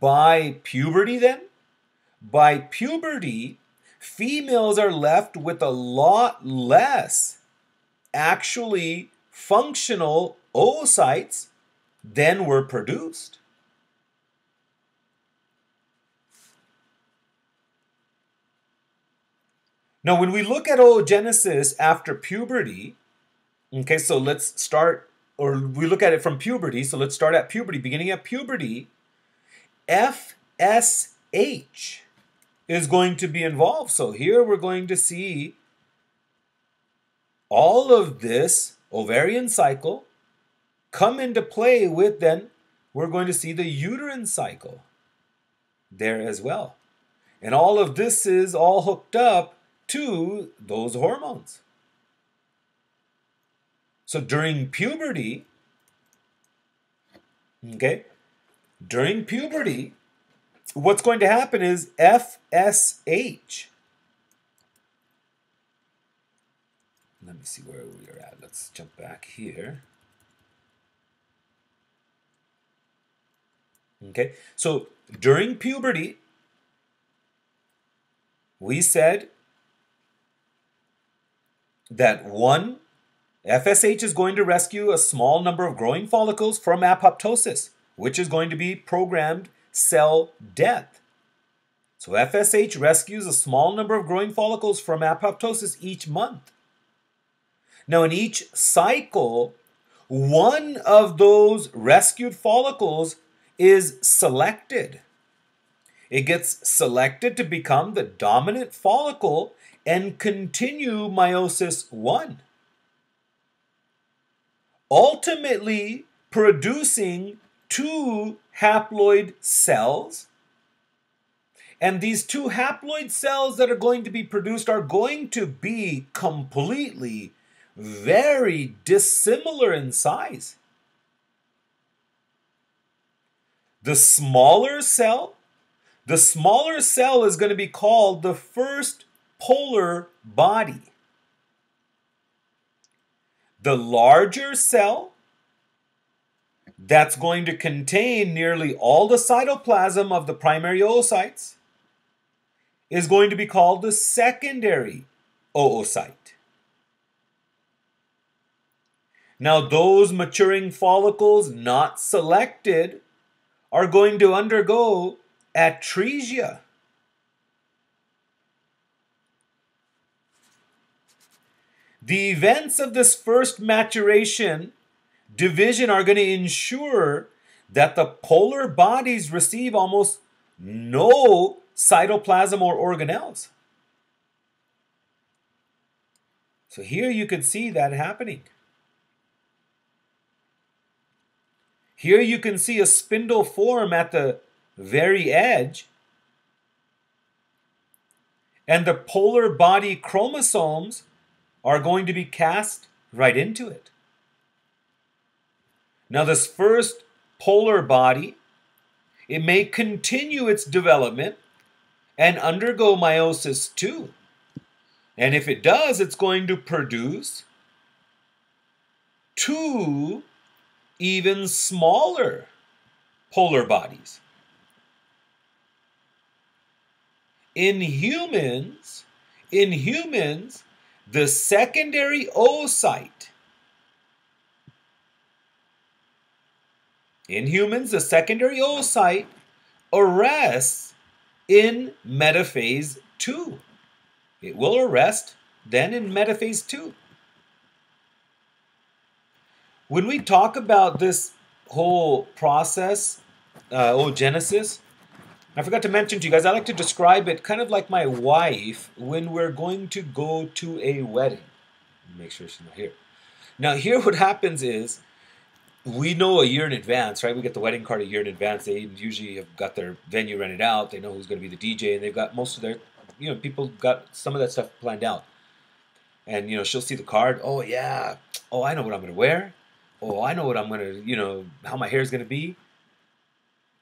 By puberty, then, by puberty, females are left with a lot less actually functional oocytes than were produced. Now, when we look at oogenesis after puberty, okay, so let's start, or we look at it from puberty, so let's start at puberty. Beginning at puberty, FSH is going to be involved. So here we're going to see all of this ovarian cycle come into play with then we're going to see the uterine cycle there as well. And all of this is all hooked up to those hormones. So during puberty, okay, during puberty, what's going to happen is FSH let me see where we are at. Let's jump back here. Okay, so during puberty, we said that one, FSH is going to rescue a small number of growing follicles from apoptosis, which is going to be programmed cell death. So FSH rescues a small number of growing follicles from apoptosis each month. Now, in each cycle, one of those rescued follicles is selected. It gets selected to become the dominant follicle and continue meiosis 1. Ultimately, producing two haploid cells. And these two haploid cells that are going to be produced are going to be completely very dissimilar in size. The smaller cell, the smaller cell is going to be called the first polar body. The larger cell that's going to contain nearly all the cytoplasm of the primary oocytes is going to be called the secondary oocyte. Now, those maturing follicles not selected are going to undergo atresia. The events of this first maturation division are going to ensure that the polar bodies receive almost no cytoplasm or organelles. So here you can see that happening. Here you can see a spindle form at the very edge. And the polar body chromosomes are going to be cast right into it. Now, this first polar body, it may continue its development and undergo meiosis II. And if it does, it's going to produce two even smaller polar bodies. In humans, in humans, the secondary oocyte. In humans, the secondary oocyte arrests in metaphase 2. It will arrest then in metaphase 2 when we talk about this whole process, uh, oogenesis, I forgot to mention to you guys, I like to describe it kind of like my wife when we're going to go to a wedding. Make sure she's not here. Now, here what happens is we know a year in advance, right? We get the wedding card a year in advance. They usually have got their venue rented out. They know who's going to be the DJ, and they've got most of their, you know, people got some of that stuff planned out. And, you know, she'll see the card. Oh, yeah. Oh, I know what I'm going to wear oh, I know what I'm gonna, you know, how my hair is gonna be.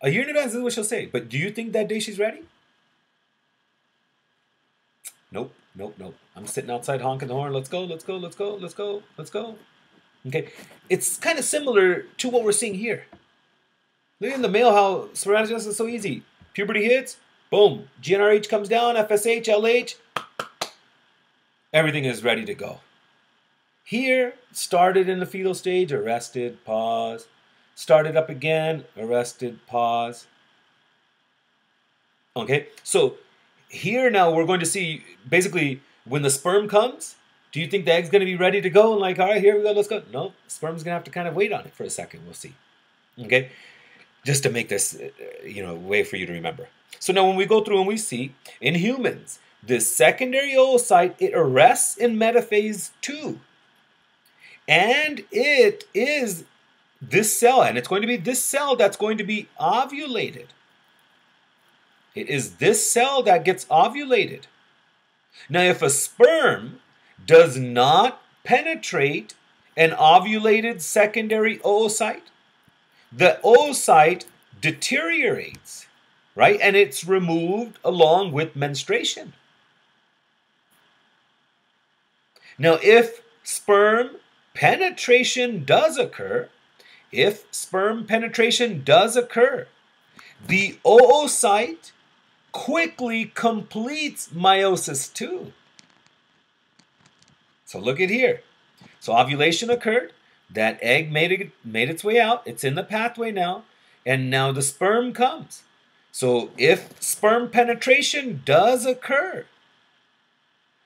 A year in advance is what she'll say. But do you think that day she's ready? Nope, nope, nope. I'm sitting outside honking the horn. Let's go, let's go, let's go, let's go, let's go. Okay, it's kind of similar to what we're seeing here. Look in the male how spermatogenesis is so easy. Puberty hits, boom, GnRH comes down, FSH, LH, everything is ready to go. Here, started in the fetal stage, arrested, pause. Started up again, arrested, pause. Okay, so here now we're going to see basically when the sperm comes, do you think the egg's going to be ready to go and like, all right, here we go, let's go? No, sperm's going to have to kind of wait on it for a second. We'll see. Okay, just to make this, uh, you know, way for you to remember. So now when we go through and we see in humans, the secondary oocyte, it arrests in metaphase 2. And it is this cell, and it's going to be this cell that's going to be ovulated. It is this cell that gets ovulated. Now, if a sperm does not penetrate an ovulated secondary oocyte, the oocyte deteriorates, right? And it's removed along with menstruation. Now, if sperm penetration does occur, if sperm penetration does occur, the oocyte quickly completes meiosis II. So look at here. So ovulation occurred. That egg made it made its way out. It's in the pathway now, and now the sperm comes. So if sperm penetration does occur,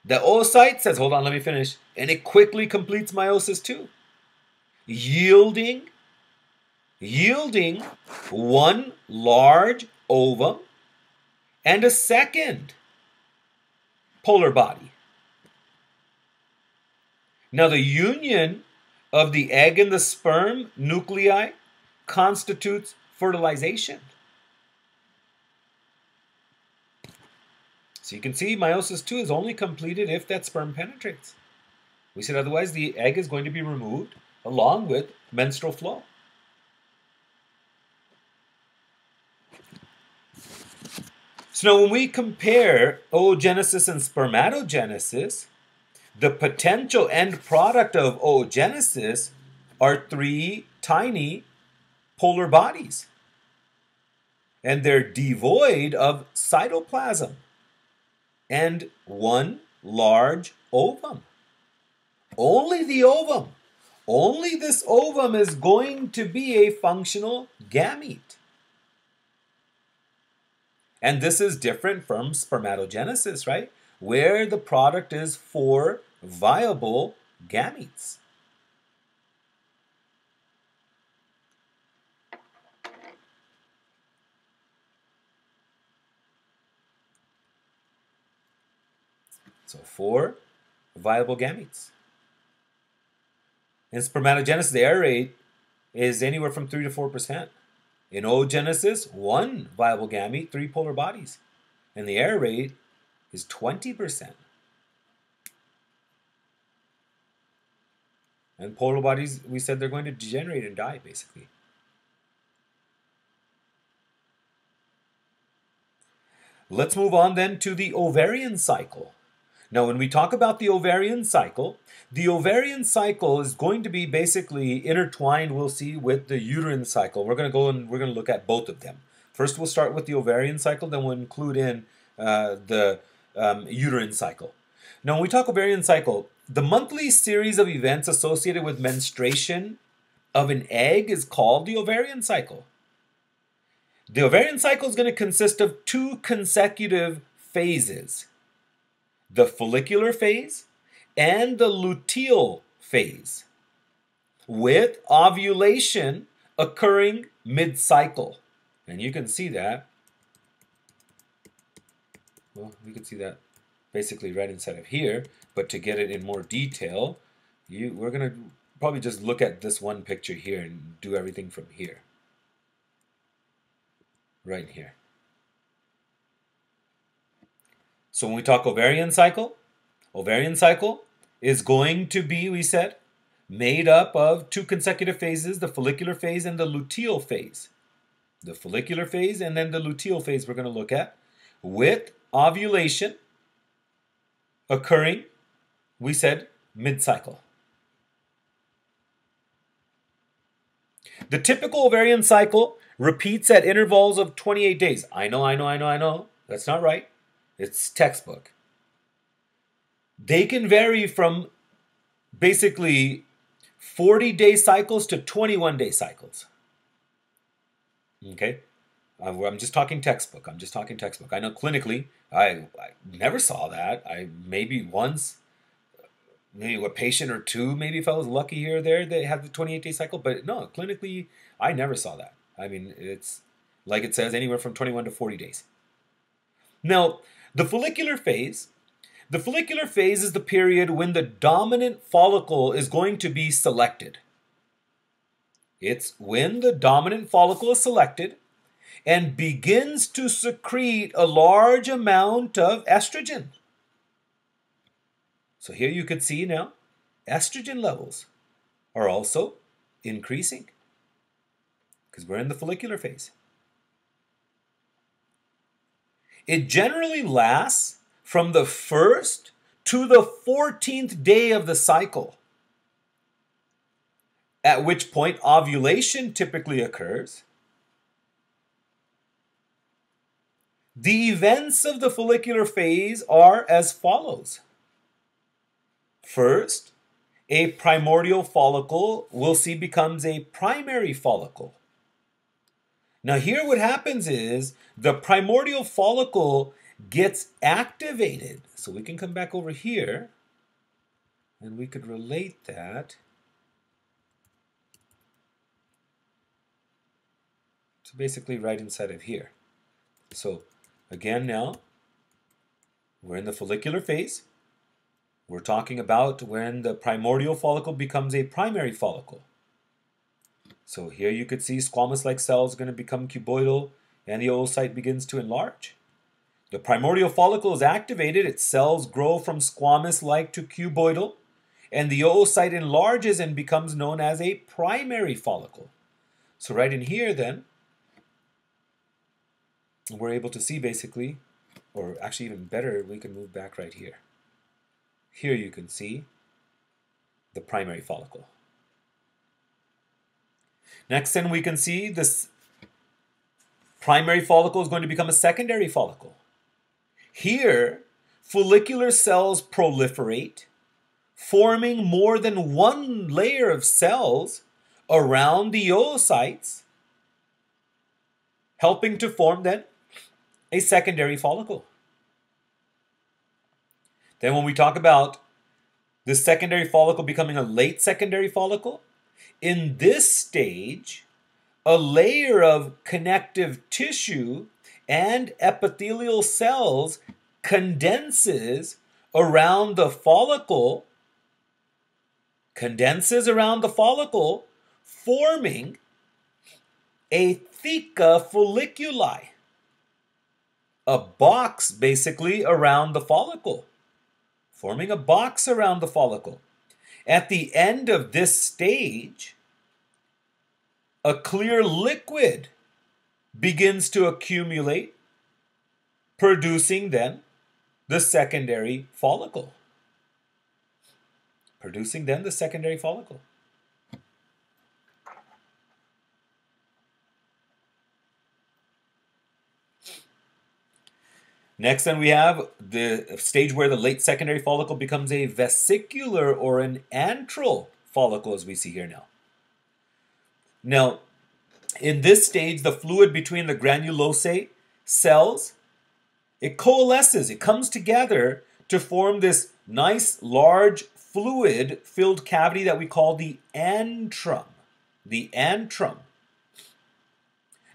the oocyte says, "Hold on, let me finish," and it quickly completes meiosis II, yielding yielding one large ovum and a second polar body. Now, the union of the egg and the sperm nuclei constitutes fertilization. So you can see meiosis II is only completed if that sperm penetrates. We said otherwise the egg is going to be removed along with menstrual flow. So now when we compare oogenesis and spermatogenesis, the potential end product of oogenesis are three tiny polar bodies. And they're devoid of cytoplasm and one large ovum. Only the ovum, only this ovum is going to be a functional gamete. And this is different from spermatogenesis, right? Where the product is four viable gametes. So four viable gametes. In spermatogenesis, the error rate is anywhere from 3 to 4%. In oogenesis, one viable gamete, three polar bodies. And the error rate is 20%. And polar bodies, we said they're going to degenerate and die, basically. Let's move on then to the ovarian cycle. Now, when we talk about the ovarian cycle, the ovarian cycle is going to be basically intertwined, we'll see, with the uterine cycle. We're going to go and we're going to look at both of them. First, we'll start with the ovarian cycle, then we'll include in uh, the um, uterine cycle. Now, when we talk ovarian cycle, the monthly series of events associated with menstruation of an egg is called the ovarian cycle. The ovarian cycle is going to consist of two consecutive phases the follicular phase and the luteal phase, with ovulation occurring mid cycle. And you can see that. Well, we can see that basically right inside of here, but to get it in more detail, you we're going to probably just look at this one picture here and do everything from here. Right here. So when we talk ovarian cycle, ovarian cycle is going to be, we said, made up of two consecutive phases, the follicular phase and the luteal phase. The follicular phase and then the luteal phase we're going to look at with ovulation occurring, we said, mid-cycle. The typical ovarian cycle repeats at intervals of 28 days. I know, I know, I know, I know. That's not right. It's textbook. They can vary from basically 40 day cycles to 21 day cycles. Okay? I'm just talking textbook. I'm just talking textbook. I know clinically, I, I never saw that. I maybe once, maybe a patient or two, maybe if I was lucky here or there, they have the 28 day cycle. But no, clinically, I never saw that. I mean, it's like it says anywhere from 21 to 40 days. Now, the follicular phase, the follicular phase is the period when the dominant follicle is going to be selected. It's when the dominant follicle is selected and begins to secrete a large amount of estrogen. So here you can see now estrogen levels are also increasing because we're in the follicular phase. It generally lasts from the first to the 14th day of the cycle. at which point ovulation typically occurs. The events of the follicular phase are as follows. First, a primordial follicle we'll see becomes a primary follicle. Now, here what happens is the primordial follicle gets activated. So we can come back over here and we could relate that to basically right inside of here. So again now, we're in the follicular phase. We're talking about when the primordial follicle becomes a primary follicle. So here you could see squamous-like cells going to become cuboidal and the oocyte begins to enlarge. The primordial follicle is activated, its cells grow from squamous-like to cuboidal, and the oocyte enlarges and becomes known as a primary follicle. So right in here then, we're able to see basically, or actually even better, we can move back right here. Here you can see the primary follicle. Next then we can see this primary follicle is going to become a secondary follicle. Here, follicular cells proliferate, forming more than one layer of cells around the oocytes, helping to form then a secondary follicle. Then when we talk about the secondary follicle becoming a late secondary follicle, in this stage, a layer of connective tissue and epithelial cells condenses around the follicle, condenses around the follicle, forming a theca folliculi, a box basically around the follicle forming a box around the follicle. At the end of this stage, a clear liquid begins to accumulate, producing then the secondary follicle. Producing then the secondary follicle. Next, then we have the stage where the late secondary follicle becomes a vesicular or an antral follicle, as we see here now. Now, in this stage, the fluid between the granulosa cells, it coalesces, it comes together to form this nice, large, fluid-filled cavity that we call the antrum. The antrum.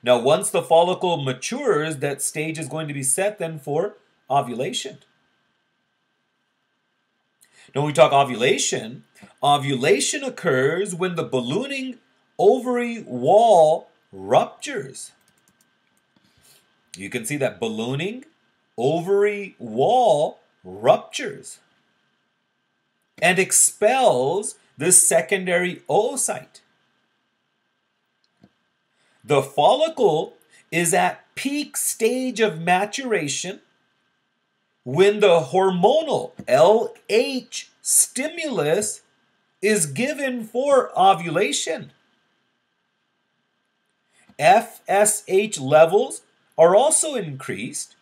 Now, once the follicle matures, that stage is going to be set then for ovulation. Now, when we talk ovulation, ovulation occurs when the ballooning ovary wall ruptures. You can see that ballooning ovary wall ruptures and expels the secondary oocyte. The follicle is at peak stage of maturation when the hormonal LH stimulus is given for ovulation. FSH levels are also increased.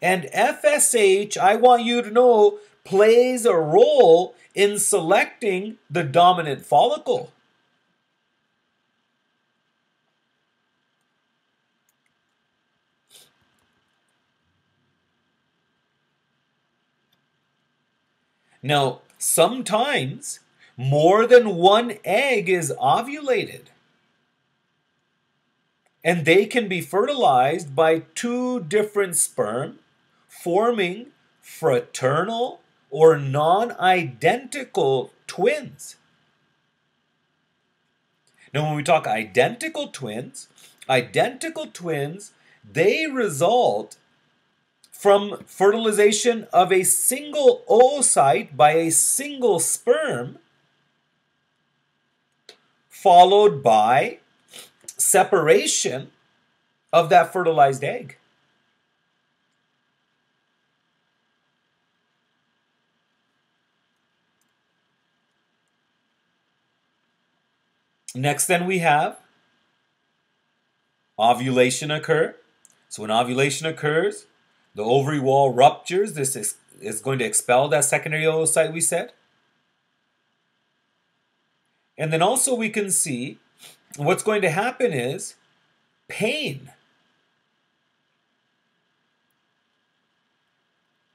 And FSH, I want you to know, plays a role in selecting the dominant follicle. Now, sometimes more than one egg is ovulated. And they can be fertilized by two different sperm, forming fraternal or non-identical twins. Now, when we talk identical twins, identical twins, they result from fertilization of a single oocyte by a single sperm, followed by separation of that fertilized egg. Next, then we have ovulation occur. So when ovulation occurs, the ovary wall ruptures. This is, is going to expel that secondary oocyte we said. And then also we can see what's going to happen is pain.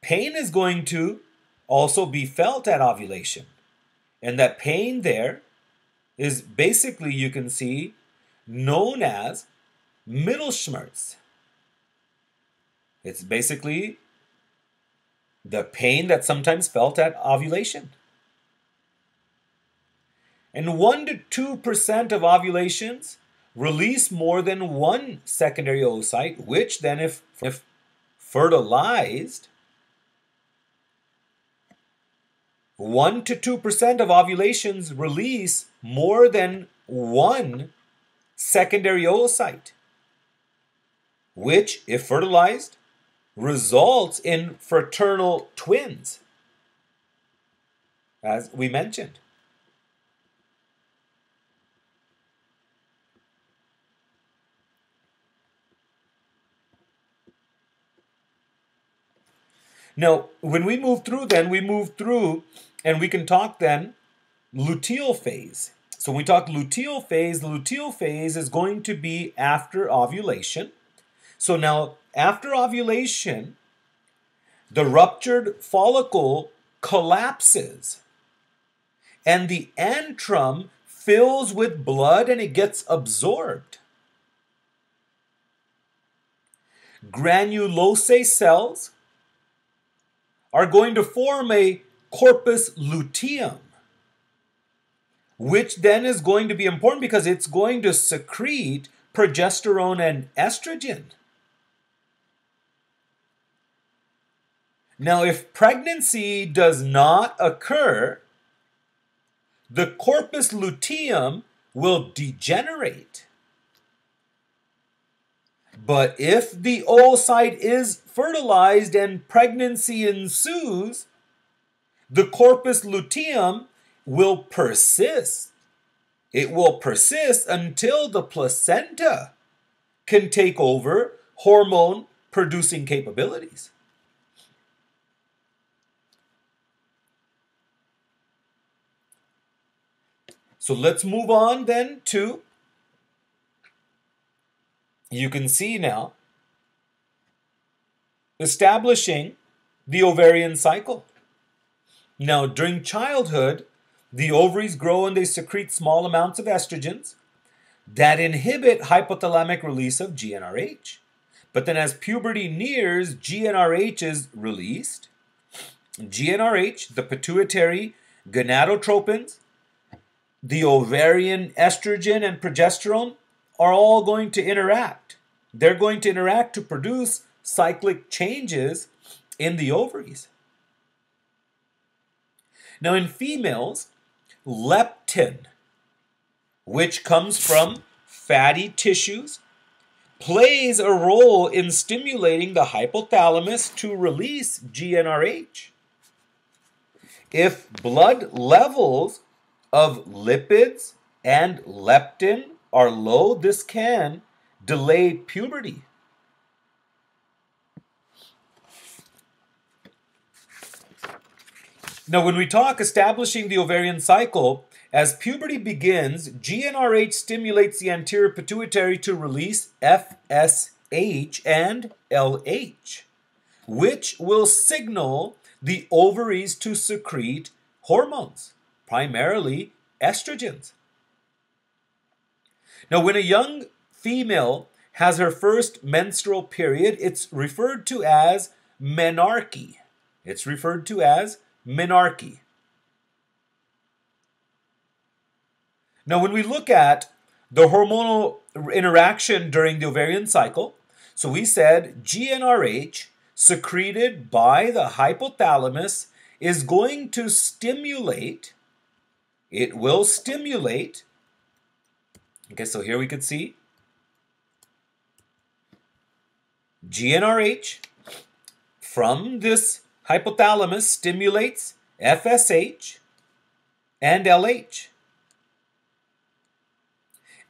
Pain is going to also be felt at ovulation. And that pain there is basically, you can see, known as Mittelschmerz. It's basically the pain that's sometimes felt at ovulation. And 1 to 2% of ovulations release more than one secondary oocyte, which then, if, if fertilized, 1 to 2% of ovulations release more than one secondary oocyte, which, if fertilized, results in fraternal twins, as we mentioned. Now, when we move through, then we move through, and we can talk then luteal phase. So when we talk luteal phase, the luteal phase is going to be after ovulation. So now, after ovulation, the ruptured follicle collapses, and the antrum fills with blood and it gets absorbed. Granulosa cells are going to form a corpus luteum, which then is going to be important because it's going to secrete progesterone and estrogen. Now, if pregnancy does not occur, the corpus luteum will degenerate. But if the oocyte is fertilized and pregnancy ensues, the corpus luteum will persist. It will persist until the placenta can take over hormone producing capabilities. So let's move on then to you can see now establishing the ovarian cycle. Now, during childhood, the ovaries grow and they secrete small amounts of estrogens that inhibit hypothalamic release of GnRH. But then, as puberty nears, GnRH is released. GnRH, the pituitary gonadotropins, the ovarian estrogen and progesterone are all going to interact. They're going to interact to produce cyclic changes in the ovaries. Now, in females, leptin, which comes from fatty tissues, plays a role in stimulating the hypothalamus to release GnRH. If blood levels of lipids and leptin are low, this can delay puberty. Now, when we talk establishing the ovarian cycle, as puberty begins, GnRH stimulates the anterior pituitary to release FSH and LH, which will signal the ovaries to secrete hormones, primarily estrogens. Now, when a young female has her first menstrual period, it's referred to as menarche. It's referred to as menarche. Now, when we look at the hormonal interaction during the ovarian cycle, so we said GnRH secreted by the hypothalamus is going to stimulate, it will stimulate, okay, so here we could see GnRH from this hypothalamus stimulates FSH and LH.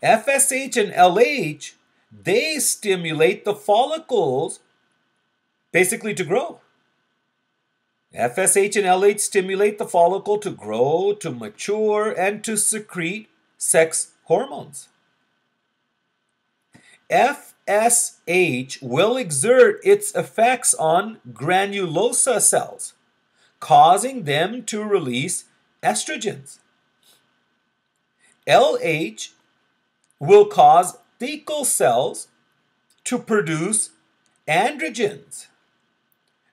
FSH and LH, they stimulate the follicles basically to grow. FSH and LH stimulate the follicle to grow, to mature, and to secrete sex hormones. FSH will exert its effects on granulosa cells, causing them to release estrogens. LH will cause thecal cells to produce androgens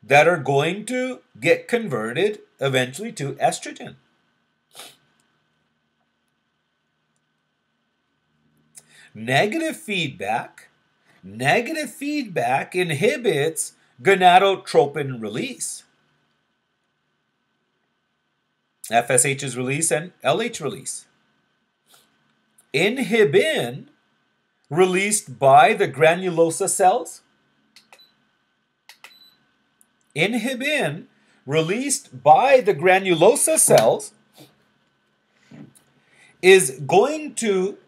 that are going to get converted eventually to estrogen. Negative feedback, negative feedback inhibits gonadotropin release. FSH's release and LH release. Inhibin released by the granulosa cells. Inhibin released by the granulosa cells is going to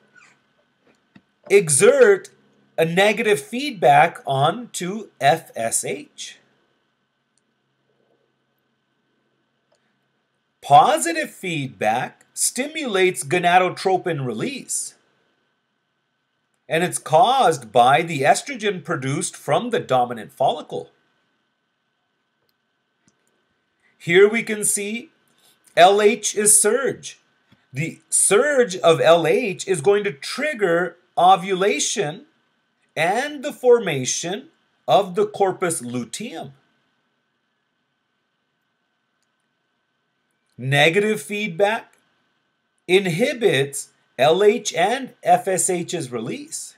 exert a negative feedback onto FSH. Positive feedback stimulates gonadotropin release. And it's caused by the estrogen produced from the dominant follicle. Here we can see LH is surge. The surge of LH is going to trigger ovulation and the formation of the corpus luteum. Negative feedback inhibits LH and FSH's release.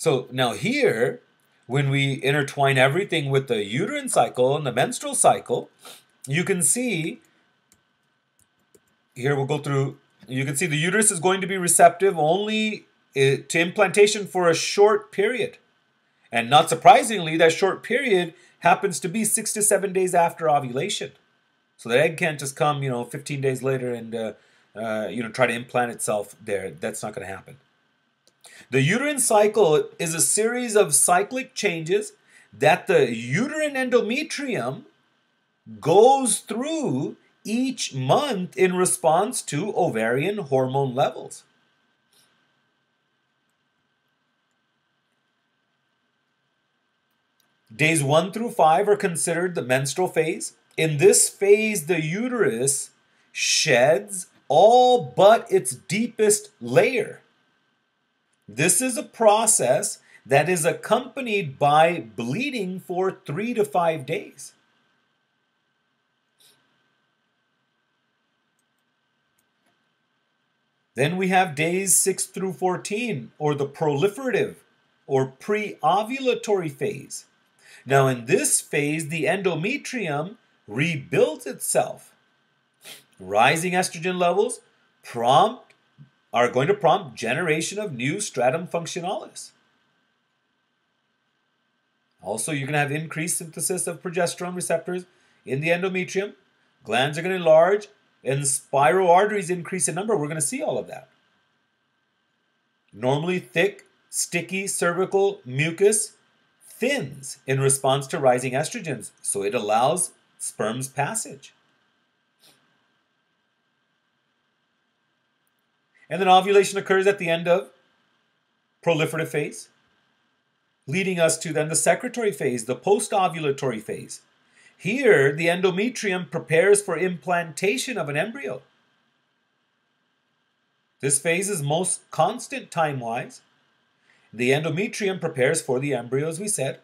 So now here, when we intertwine everything with the uterine cycle and the menstrual cycle, you can see, here we'll go through, you can see the uterus is going to be receptive only eh, to implantation for a short period. And not surprisingly, that short period happens to be six to seven days after ovulation. So the egg can't just come, you know, 15 days later and, uh, uh, you know, try to implant itself there. That's not going to happen. The uterine cycle is a series of cyclic changes that the uterine endometrium goes through each month in response to ovarian hormone levels. Days 1 through 5 are considered the menstrual phase. In this phase, the uterus sheds all but its deepest layer. This is a process that is accompanied by bleeding for three to five days. Then we have days 6 through 14, or the proliferative or pre ovulatory phase. Now, in this phase, the endometrium rebuilds itself. Rising estrogen levels prompt are going to prompt generation of new stratum functionalis. Also, you're going to have increased synthesis of progesterone receptors in the endometrium. Glands are going to enlarge, and spiral arteries increase in number. We're going to see all of that. Normally thick, sticky cervical mucus thins in response to rising estrogens, so it allows sperm's passage. And then ovulation occurs at the end of proliferative phase, leading us to then the secretory phase, the post-ovulatory phase. Here, the endometrium prepares for implantation of an embryo. This phase is most constant time-wise, the endometrium prepares for the embryo, as we said.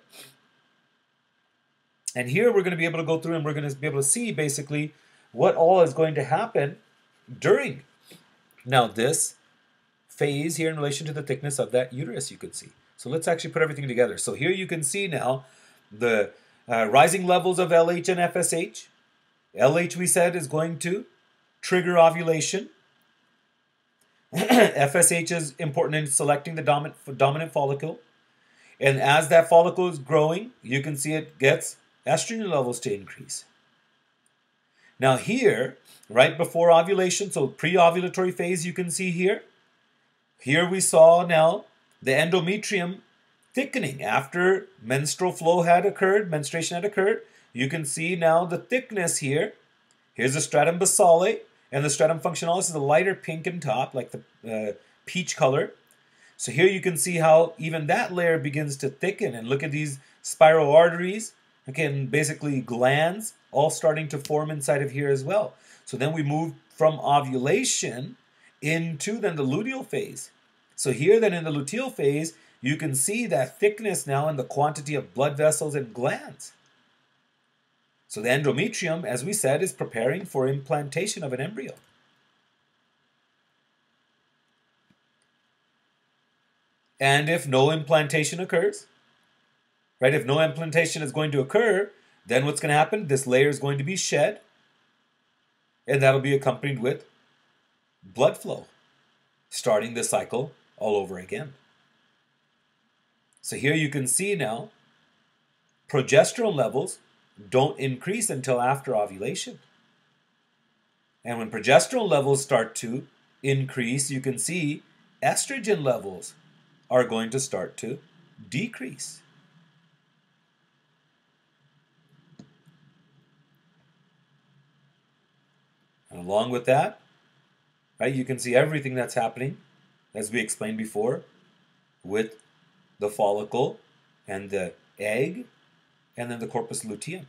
And here we're going to be able to go through and we're going to be able to see basically what all is going to happen during. Now, this phase here in relation to the thickness of that uterus, you can see. So let's actually put everything together. So here you can see now the uh, rising levels of LH and FSH. LH, we said, is going to trigger ovulation. FSH is important in selecting the dominant, dominant follicle. And as that follicle is growing, you can see it gets estrogen levels to increase. Now here, right before ovulation, so pre-ovulatory phase you can see here. Here we saw now the endometrium thickening after menstrual flow had occurred, menstruation had occurred. You can see now the thickness here. Here's the stratum basale, and the stratum functionalis is a lighter pink in top, like the uh, peach color. So here you can see how even that layer begins to thicken, and look at these spiral arteries, okay, and basically glands all starting to form inside of here as well. So then we move from ovulation into then the luteal phase. So here then in the luteal phase, you can see that thickness now in the quantity of blood vessels and glands. So the endometrium, as we said, is preparing for implantation of an embryo. And if no implantation occurs, right, if no implantation is going to occur, then what's going to happen? This layer is going to be shed, and that'll be accompanied with blood flow, starting the cycle all over again. So here you can see now progesterone levels don't increase until after ovulation. And when progesterone levels start to increase, you can see estrogen levels are going to start to decrease. And along with that, right, you can see everything that's happening, as we explained before, with the follicle and the egg and then the corpus luteum.